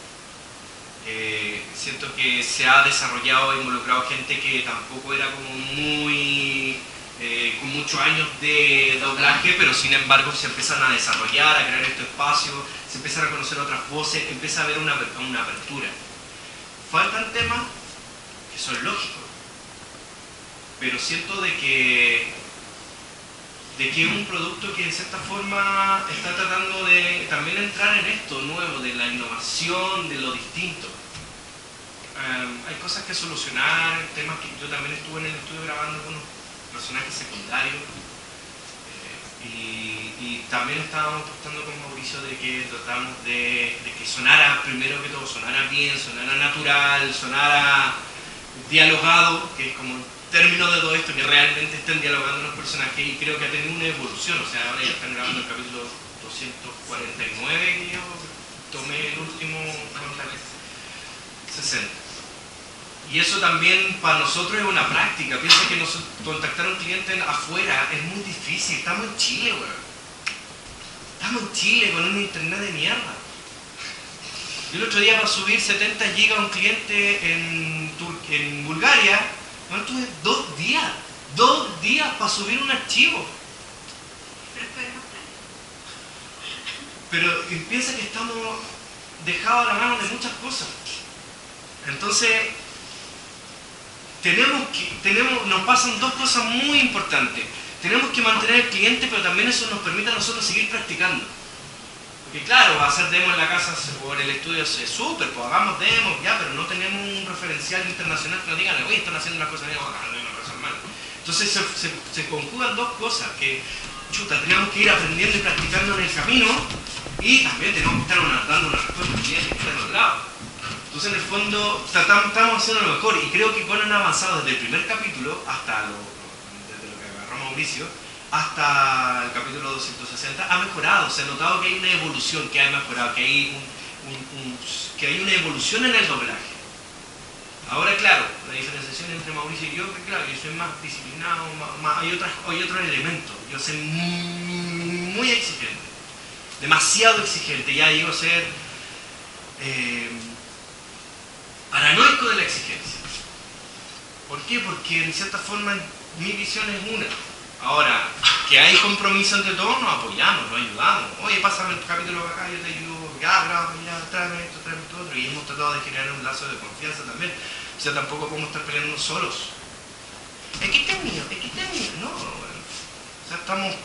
Eh, siento que se ha desarrollado e involucrado gente que tampoco era como muy eh, con muchos años de doblaje, pero sin embargo se empiezan a desarrollar, a crear este espacio, se empiezan a conocer otras voces, empieza a haber una, una apertura. Faltan temas que son lógicos, pero siento de que de que es un producto que en cierta forma está tratando de también entrar en esto nuevo, de la innovación, de lo distinto. Um, hay cosas que solucionar, temas que yo también estuve en el estudio grabando con unos personajes secundarios eh, y, y, también estábamos tratando con Mauricio de que tratamos de, de que sonara, primero que todo, sonara bien, sonara natural, sonara dialogado, que es como término de todo esto, que realmente estén dialogando los personajes y creo que ha tenido una evolución, o sea, ahora ya están grabando el capítulo 249 que yo tomé el último contacto, 60. Y eso también para nosotros es una práctica, piensa que nos, contactar a un cliente afuera es muy difícil, estamos en Chile, weón. Estamos en Chile con un internet de mierda. Yo el otro día para subir 70 GB a un cliente en, en Bulgaria, no tuve dos días, dos días para subir un archivo. Pero piensa que estamos dejados a la mano de muchas cosas. Entonces, tenemos que, tenemos, nos pasan dos cosas muy importantes. Tenemos que mantener el cliente, pero también eso nos permite a nosotros seguir practicando. Porque claro, hacer demos en la casa o en el estudio es súper, pues hagamos demos, ya, pero no tenemos un referencial internacional que nos digan, oye, están haciendo una cosa bien bacana, una cosa mal. Entonces se, conjugan dos cosas, que chuta, tenemos que ir aprendiendo y practicando en el camino y también tenemos que estar dando una respuesta que está de los lados. Entonces en el fondo estamos haciendo lo mejor y creo que con han avanzado desde el primer capítulo hasta lo, desde lo que agarró Mauricio, hasta el capítulo 260 ha mejorado, se ha notado que hay una evolución, que ha mejorado, que hay, un, que hay una evolución en el doblaje. Ahora, claro, la diferenciación entre Mauricio y yo, que claro, yo soy más disciplinado, hay, otras, hay otros elementos, yo soy muy, exigente, demasiado exigente, ya a ser eh, paranoico de la exigencia. ¿Por qué? Porque en cierta forma mi visión es una Ahora, que hay compromiso entre todos, nos apoyamos, nos ayudamos. Oye, pásame el capítulo acá, yo te ayudo, ya, graba, ya, tráeme esto, tráeme esto otro. Y hemos tratado de generar un lazo de confianza también. O sea, tampoco podemos estar peleando solos. Es que este es mío, es que este es mío. No. O sea, estamos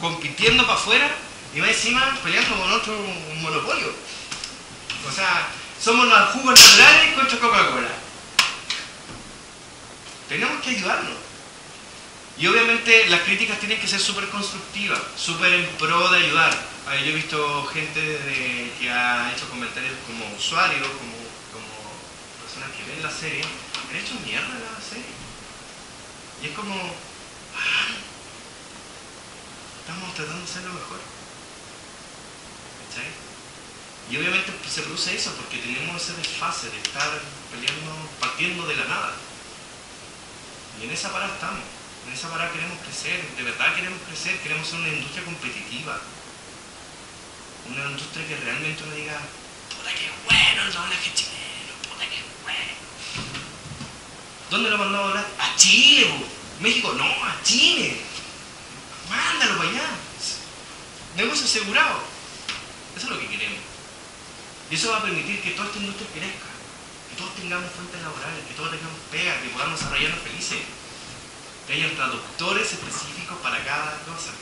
compitiendo para afuera y más encima peleando con otro monopolio. O sea, somos los jugos naturales contra Coca-Cola. Tenemos que ayudarnos. Y obviamente las críticas tienen que ser súper constructivas, súper en pro de ayudar. Yo he visto gente que ha hecho comentarios como usuarios, como, como, personas que ven la serie, han hecho mierda la serie. Y es como, ah, estamos tratando de hacer lo mejor. ¿Cachai? Y obviamente se produce eso porque tenemos ese desfase de estar peleando, partiendo de la nada. Y en esa parada estamos. En esa parada queremos crecer, de verdad queremos crecer, queremos ser una industria competitiva. Una industria que realmente uno diga, puta que bueno el doblaje chileno, puta que bueno. ¿Dónde lo mandamos a hablar? A Chile, bo. México, no, a Chile. Mándalo para allá. Negocio asegurado. Eso es lo que queremos. Y eso va a permitir que toda esta industria crezca, que todos tengamos fuentes laborales, que todos tengamos pega, que podamos desarrollarnos felices que hayan traductores específicos para cada cosa.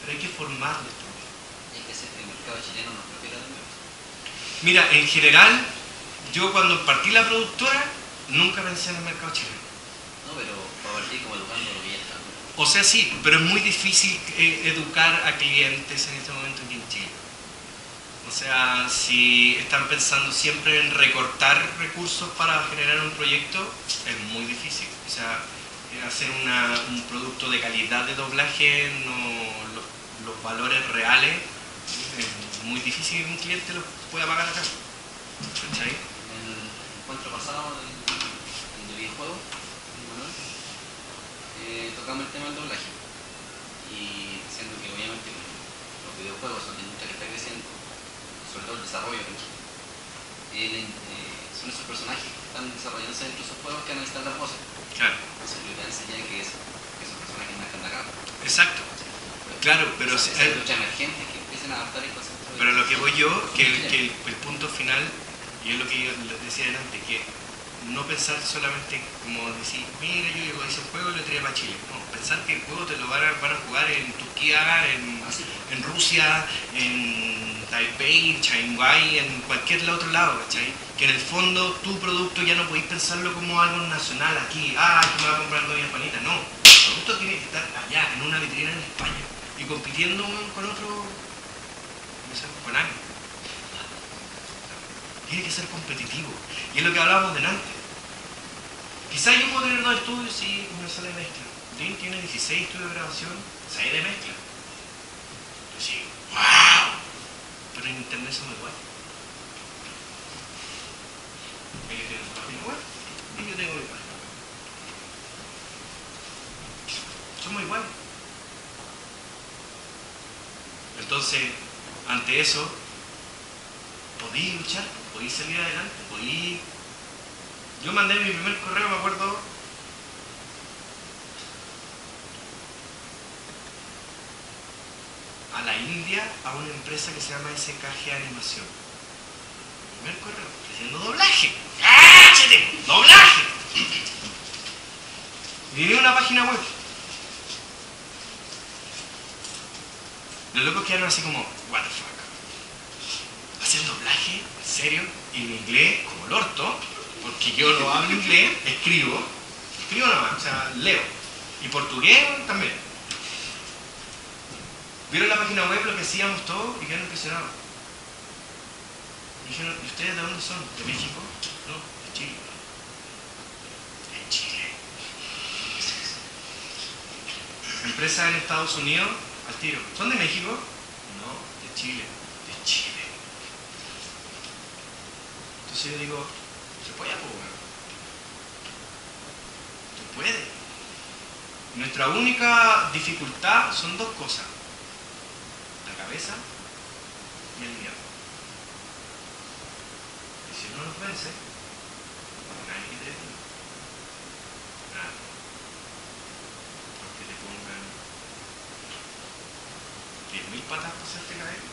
Pero hay que formarlos también. Y hay que el mercado chileno nos prefiera también. Mira, en general, yo cuando partí la productora, nunca pensé en el mercado chileno. No, pero para partir como educando lo que ya está. O sea, sí, pero es muy difícil eh, educar a clientes en este momento aquí en Chile. O sea, si están pensando siempre en recortar recursos para generar un proyecto, es muy difícil. O sea, hacer una, un producto de calidad de doblaje, no, los, los valores reales, es muy difícil que un cliente los pueda pagar acá. ¿Cachai? En el encuentro pasado, el, el en Manuel, eh, tocamos el tema del doblaje. Y diciendo que obviamente los videojuegos son la industria que está creciendo, sobre todo el desarrollo. eh, son esos personajes que están desarrollándose dentro de esos juegos que van a necesitar las voces. Claro, Entonces, que, eso, que nazcan de acá. exacto. Claro, pero, si- sea, eh, luchas emergentes que empiecen a adaptar el concepto. pero lo que voy yo, que, el, que el- el punto final, y es lo que yo les decía delante, que no pensar solamente como decir, mira, yo llego a ese juego y lo traía para Chile. No, pensar que el juego te lo van a, van a jugar en Turquía, en, Así. en Rusia, en Taipei, en en cualquier otro lado, ¿cachai? Que en el fondo tu producto ya no podéis pensarlo como algo nacional aquí, ah, que me va a comprar Doña Juanita, no. El producto tiene que estar allá, en una vitrina en España, y compitiendo con otro, no sé, con alguien. Tiene que ser competitivo, y es lo que hablábamos delante. Quizás yo puedo tener dos estudios y una sala de mezcla. Dean tiene 16 estudios de grabación, 6 de mezcla. Sí, wow. Pero en internet somos igual. Ellos tienen su página web y yo tengo mi página web. Somos igual. Entonces, ante eso, podí luchar, podí salir adelante, podí... Yo mandé mi primer correo, me acuerdo, a la India a una empresa que se llama SKG Animación. Primer correo, ofreciendo doblaje. ¡Cáchate! ¡Doblaje! Tenía una página web. Los locos quedaron así como, what the fuck. ¿Hacen doblaje? ¿En serio? Y inglés, como el orto, porque yo no hablo inglés, escribo. Escribo nada más, o sea, leo. Y portugués también. Vieron la página web, lo que hacíamos todo y quedaron impresionados. Dijeron, ¿y ustedes de dónde son? ¿De México? No, de Chile. De Chile. <laughs> Empresa en Estados Unidos, al tiro. ¿Son de México? No, de Chile. De Chile. Entonces yo digo, se puede apurar. Se puede. Nuestra única dificultad son dos cosas cabeza y el miedo. Y si uno los vence, nadie te detiene. Nada. Porque te pongan 10.000 patas para hacerte caer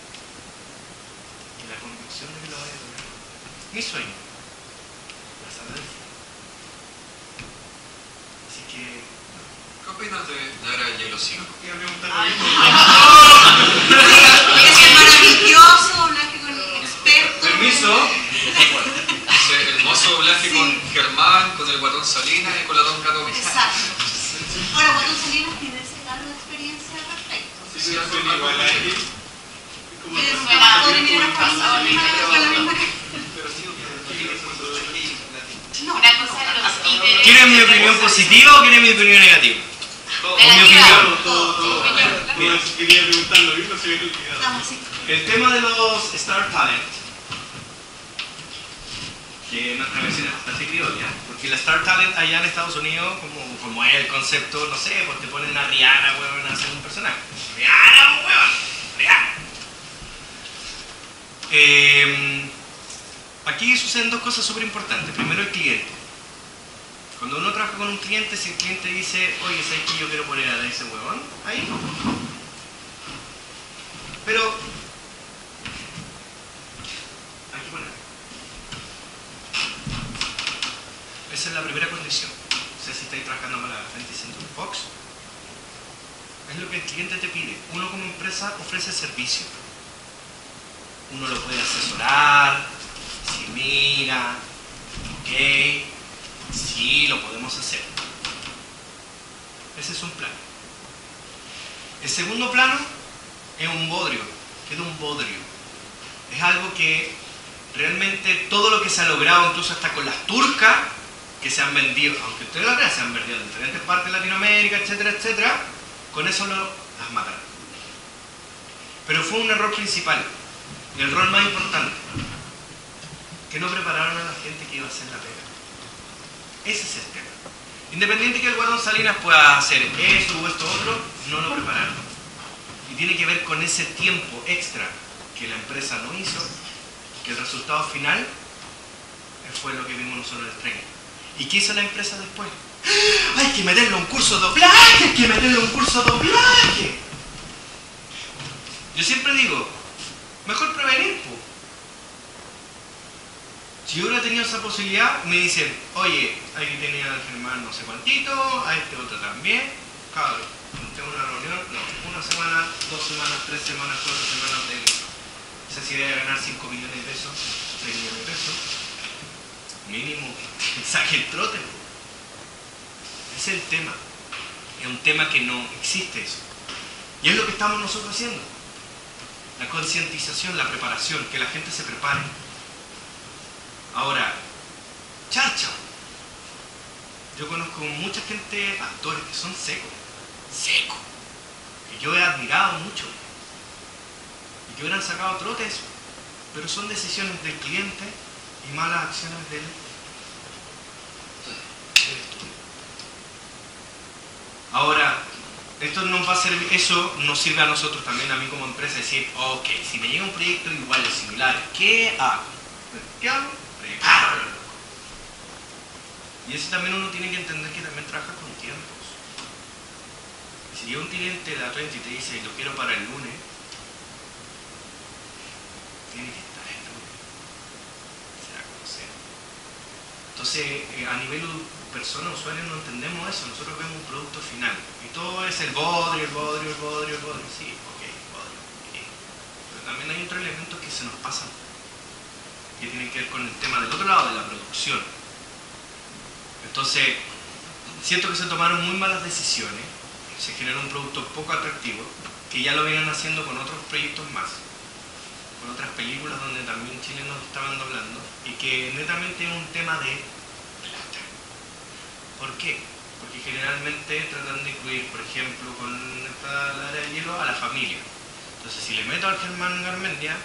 y la convicción de que lo vaya a lograr. Mi sueño, la sala del fondo. Así que, ¿Qué opinas de, de ahora de Hielo 5? Iba a preguntar ¿quieren mi opinión positiva o quieren mi opinión negativa? Todo, O mi opinión. todo, todo. Mira, quería preguntar lo mismo, se me había olvidado. El tema de los Star Talent, que nuestra versión es bastante criolla, porque la Star Talent allá en Estados Unidos, como, como es el concepto, no sé, pues te ponen a Rihanna, weón, a hacer un personaje. Rihanna, weón, Rihanna. Eh, aquí suceden dos cosas súper importantes. Primero, el cliente. Cuando uno trabaja con un cliente, si el cliente dice, oye, ¿sabes que yo quiero poner a ese huevón? Ahí. Pero hay que poner. Esa es la primera condición. O sea, si estáis trabajando para la Fantasy Center Fox, es lo que el cliente te pide. Uno como empresa ofrece servicio. Uno lo puede asesorar, si mira, ok, sí, lo podemos hacer. Ese es un plan. El segundo plano es un bodrio. ¿Qué es un bodrio? Es algo que realmente todo lo que se ha logrado, incluso hasta con las turcas, que se han vendido, aunque ustedes lo crean, se han vendido en diferentes partes de Latinoamérica, etcétera, etcétera, con eso lo, las mataron. Pero fue un error principal, el error más importante, que no prepararon a la gente que iba a hacer la pega. Ese es el tema. Independiente que el Guadón Salinas pueda hacer esto o esto otro, no lo prepararon. Y tiene que ver con ese tiempo extra que la empresa no hizo, que el resultado final fue lo que vimos nosotros en el training. ¿Y qué hizo la empresa después? ¡Ah! ¡Hay que meterle un curso de doblaje! ¡Hay que meterle un curso de doblaje! Yo siempre digo, mejor prevenir, po. Si yo hubiera tenido esa posibilidad, me dicen, oye, ahí tenía al Germán no sé cuántito, a este otro también, cabrón, tengo una reunión, no, una semana, dos semanas, tres semanas, cuatro semanas de esa si idea de ganar 5 millones de pesos, 6 millones de pesos, mínimo, <laughs> saque el trote. es el tema. Es un tema que no existe eso. Y es lo que estamos nosotros haciendo. La concientización, la preparación, que la gente se prepare. Ahora, charcha. Yo conozco mucha gente, actores que son secos, secos, que yo he admirado mucho y que hubieran sacado trotes, pero son decisiones del cliente y malas acciones del. Ahora, esto nos va a servir, eso nos sirve a nosotros también, a mí como empresa, decir, ok, si me llega un proyecto igual o similar, ¿qué hago? ¿Qué hago? Y eso también uno tiene que entender que también trabaja con tiempos. Si llega un cliente de la 20 y te dice, lo quiero para el lunes, tiene que estar el lunes. Sea como. Entonces, eh, a nivel persona, usuario, no entendemos eso. Nosotros vemos un producto final. Y todo es el bodrio, el bodrio, el bodrio, el bodrio. Sí, ok, bodrio. ok. Pero también hay otros elementos que se nos pasan. Que tienen que ver con el tema del otro lado de la producción. Entonces, siento que se tomaron muy malas decisiones. Se generó un producto poco atractivo. Que ya lo vienen haciendo con otros proyectos más. Con otras películas donde también chilenos estaban doblando. Y que netamente es un tema de plata. ¿Por qué? Porque generalmente tratan de incluir, por ejemplo, con esta la era de hielo, a la familia. Entonces, si le meto al Germán Garmendia,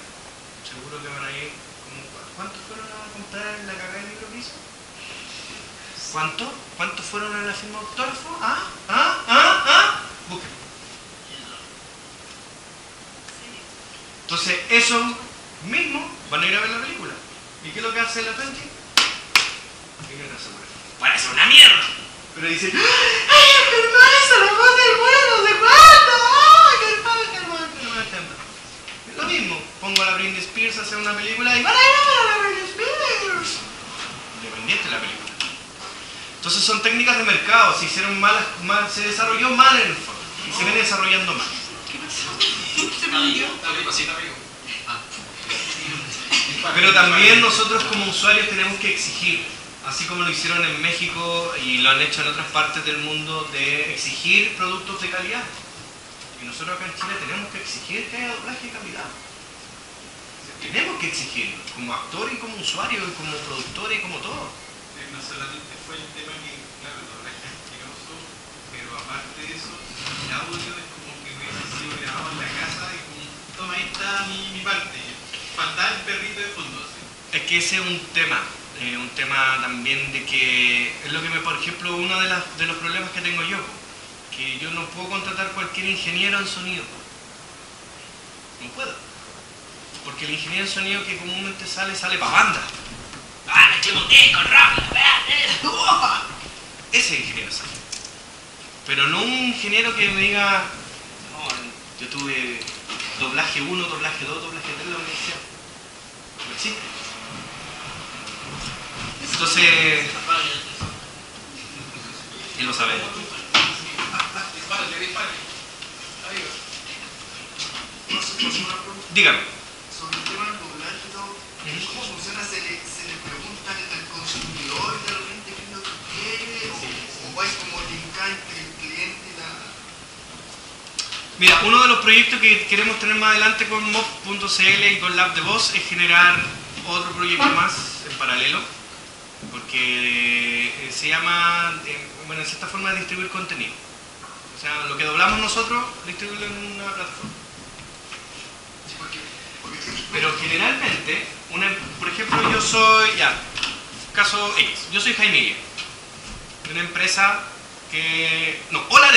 seguro que van a ir. ¿Cuántos fueron a comprar la cagada de libro que hizo? ¿Cuánto? ¿Cuántos fueron a la firma de autógrafo? ¿Ah? ¿Ah? ¿Ah? ¿Ah? Busquen. Entonces, esos mismos van a ir a ver la película. ¿Y qué es lo que hace la gente? Vienen a asegurar. Parece una mierda. Pero dicen, ¡ay, el Germán hizo la voz del bueno! ¿De cuándo? ¡Ay, Germán, Germán, Germán, Germán! Es lo mismo. Pongo a la Britney Spears a hacer una película y van a la Britney Spears. Independiente de la película. Entonces son técnicas de mercado. Se hicieron malas, mal, se desarrolló mal en el fondo. Y se viene desarrollando mal. Dale, pasita, <laughs> amigo. Pero también nosotros como usuarios tenemos que exigir, así como lo hicieron en México y lo han hecho en otras partes del mundo, de exigir productos de calidad. Y nosotros acá en Chile tenemos que exigir que haya doblaje de calidad. Tenemos que exigirlo, como actor y como usuario y como productor y como todo. No solamente fue el tema que, claro, el doblaje es asqueroso, pero aparte de eso, el audio es como que hubiese sido grabado en la casa y como, toma, ahí está mi, mi parte. Faltaba el perrito de fondo, así. Es que ese es un tema, eh, un tema también de que es lo que me, por ejemplo, uno de, las- de los problemas que tengo yo, que yo no puedo contratar cualquier ingeniero en sonido. No puedo. Porque el ingeniero en sonido que comúnmente sale, sale para banda. ¡Ah, me con rápido! <laughs> Ese ingeniero sale. Pero no un ingeniero que me diga, no, yo tuve doblaje 1, doblaje 2, doblaje 3 en la universidad. No existe. Entonces, él lo sabe. Dispárale, dispárale. Ahí va. ¿Puedo hacer puedo hacer una pregunta? Dígame. Sobre el tema del todo, ¿cómo funciona? ¿Se le, se le pregunta al consumidor de repente qué es lo que quiere? ¿O, o vais como linkar entre el cliente y la...? Mira, uno de los proyectos que queremos tener más adelante con Mob.cl y con Lab de Voz es generar otro proyecto más en paralelo, porque eh, se llama, eh, bueno, en cierta forma de distribuir contenido. Sea, lo que doblamos nosotros, distribuirlo en una plataforma. Pero generalmente, una, por ejemplo, yo soy, ya, caso X, yo soy Jaime de una empresa que, no, hola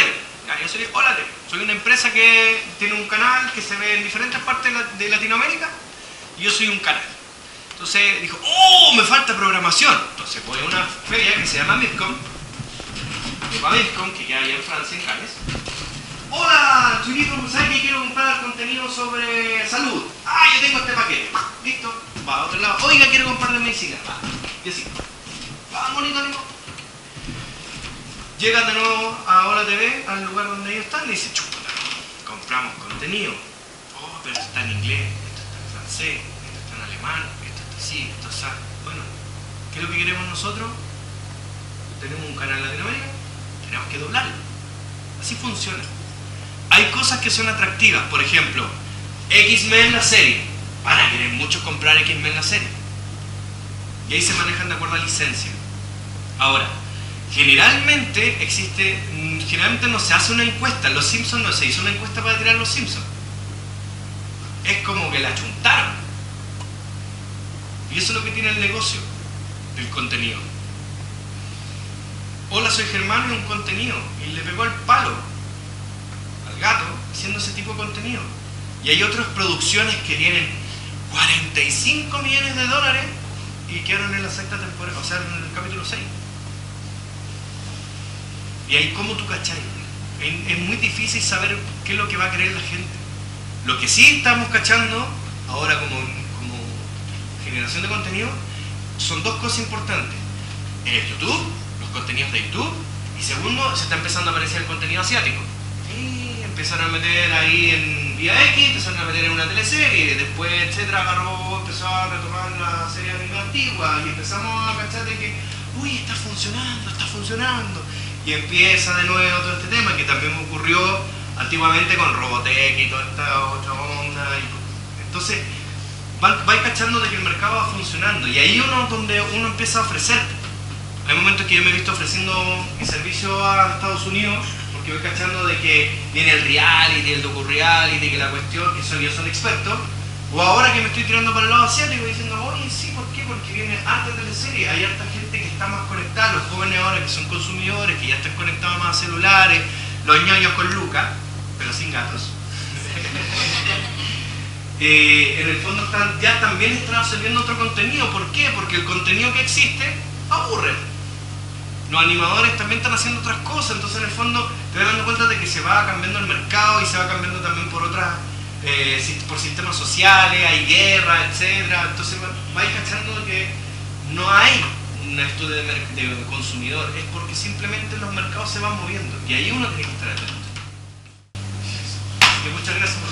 Ya, yo soy Hola TV. Soy una empresa que tiene un canal que se ve en diferentes partes de la- de Latinoamérica y yo soy un canal. Entonces dijo, ¡oh! Me falta programación. Entonces voy a una feria que se llama MIPCOM. A MIPCOM, que queda allá en Francia, en Cannes. Hola, Chulito, ¿sabes que quiero comprar contenido sobre salud? Ah, yo tengo este paquete. Listo, va a otro lado. Oiga, quiero comprar de medicina. Va, y así. Va, bonito, amigo. Llegan de nuevo a Hola TV, al lugar donde ellos están, y dicen, chuta, compramos contenido. Oh, pero esto está en inglés, esto está en francés, esto está en alemán, esto está así, esto está... Bueno, ¿qué es lo que queremos nosotros? Tenemos un canal en Latinoamérica, tenemos que doblarlo. Así funciona. Hay cosas que son atractivas, por ejemplo, X-Men la serie. Van a querer muchos comprar X-Men la serie. Y ahí se manejan de acuerdo a licencia. Ahora, generalmente existe, mm, generalmente no se hace una encuesta. Los Simpsons no se hizo una encuesta para tirar los Simpsons. Es como que la chuntaron. Y eso es lo que tiene el negocio del contenido. Hola, soy Germán y un contenido. Y le pegó el palo al gato haciendo ese tipo de contenido. Y hay otras producciones que tienen 45 millones de dólares y quedaron en la sexta temporada, o sea, en el capítulo 6. Y ahí, ¿cómo tú cachai? Es, muy difícil saber qué es lo que va a querer la gente. Lo que sí estamos cachando ahora como, como generación de contenido son dos cosas importantes. El YouTube, contenidos de YouTube, y segundo, se está empezando a aparecer el contenido asiático. Y empezaron a meter ahí en Vía X, empezaron a meter en una teleserie, después, etcétera, agarró, empezó a retomar la serie antigua, y empezamos a cachar de que, uy, está funcionando, está funcionando. Y empieza de nuevo todo este tema, que también ocurrió antiguamente con Robotech y toda esta otra onda. y- entonces, va- vais cachando de que el mercado va funcionando, y ahí uno donde uno empieza a ofrecer. Hay momentos que yo me he visto ofreciendo mi servicio a Estados Unidos porque voy cachando de que viene el reality, el docu-reality, que la cuestión, que son, ellos son expertos. O ahora que me estoy tirando para el lado asiático diciendo, oye, sí, ¿por qué? Porque viene harta teleserie, hay harta gente que está más conectada, los jóvenes ahora que son consumidores, que ya están conectados más a celulares, los ñoños con Luca, pero sin gatos. <laughs> Eh, en el fondo están, ya también están absorbiendo otro contenido. ¿Por qué? Porque el contenido que existe aburre los animadores también están haciendo otras cosas, entonces en el fondo te vas dando cuenta de que se va cambiando el mercado y se va cambiando también por otras, eh, por sistemas sociales, hay guerra, etcétera, entonces vais cachando que no hay un estudio de, consumidor, es porque simplemente los mercados se van moviendo y ahí uno tiene que estar atento. Muchas gracias.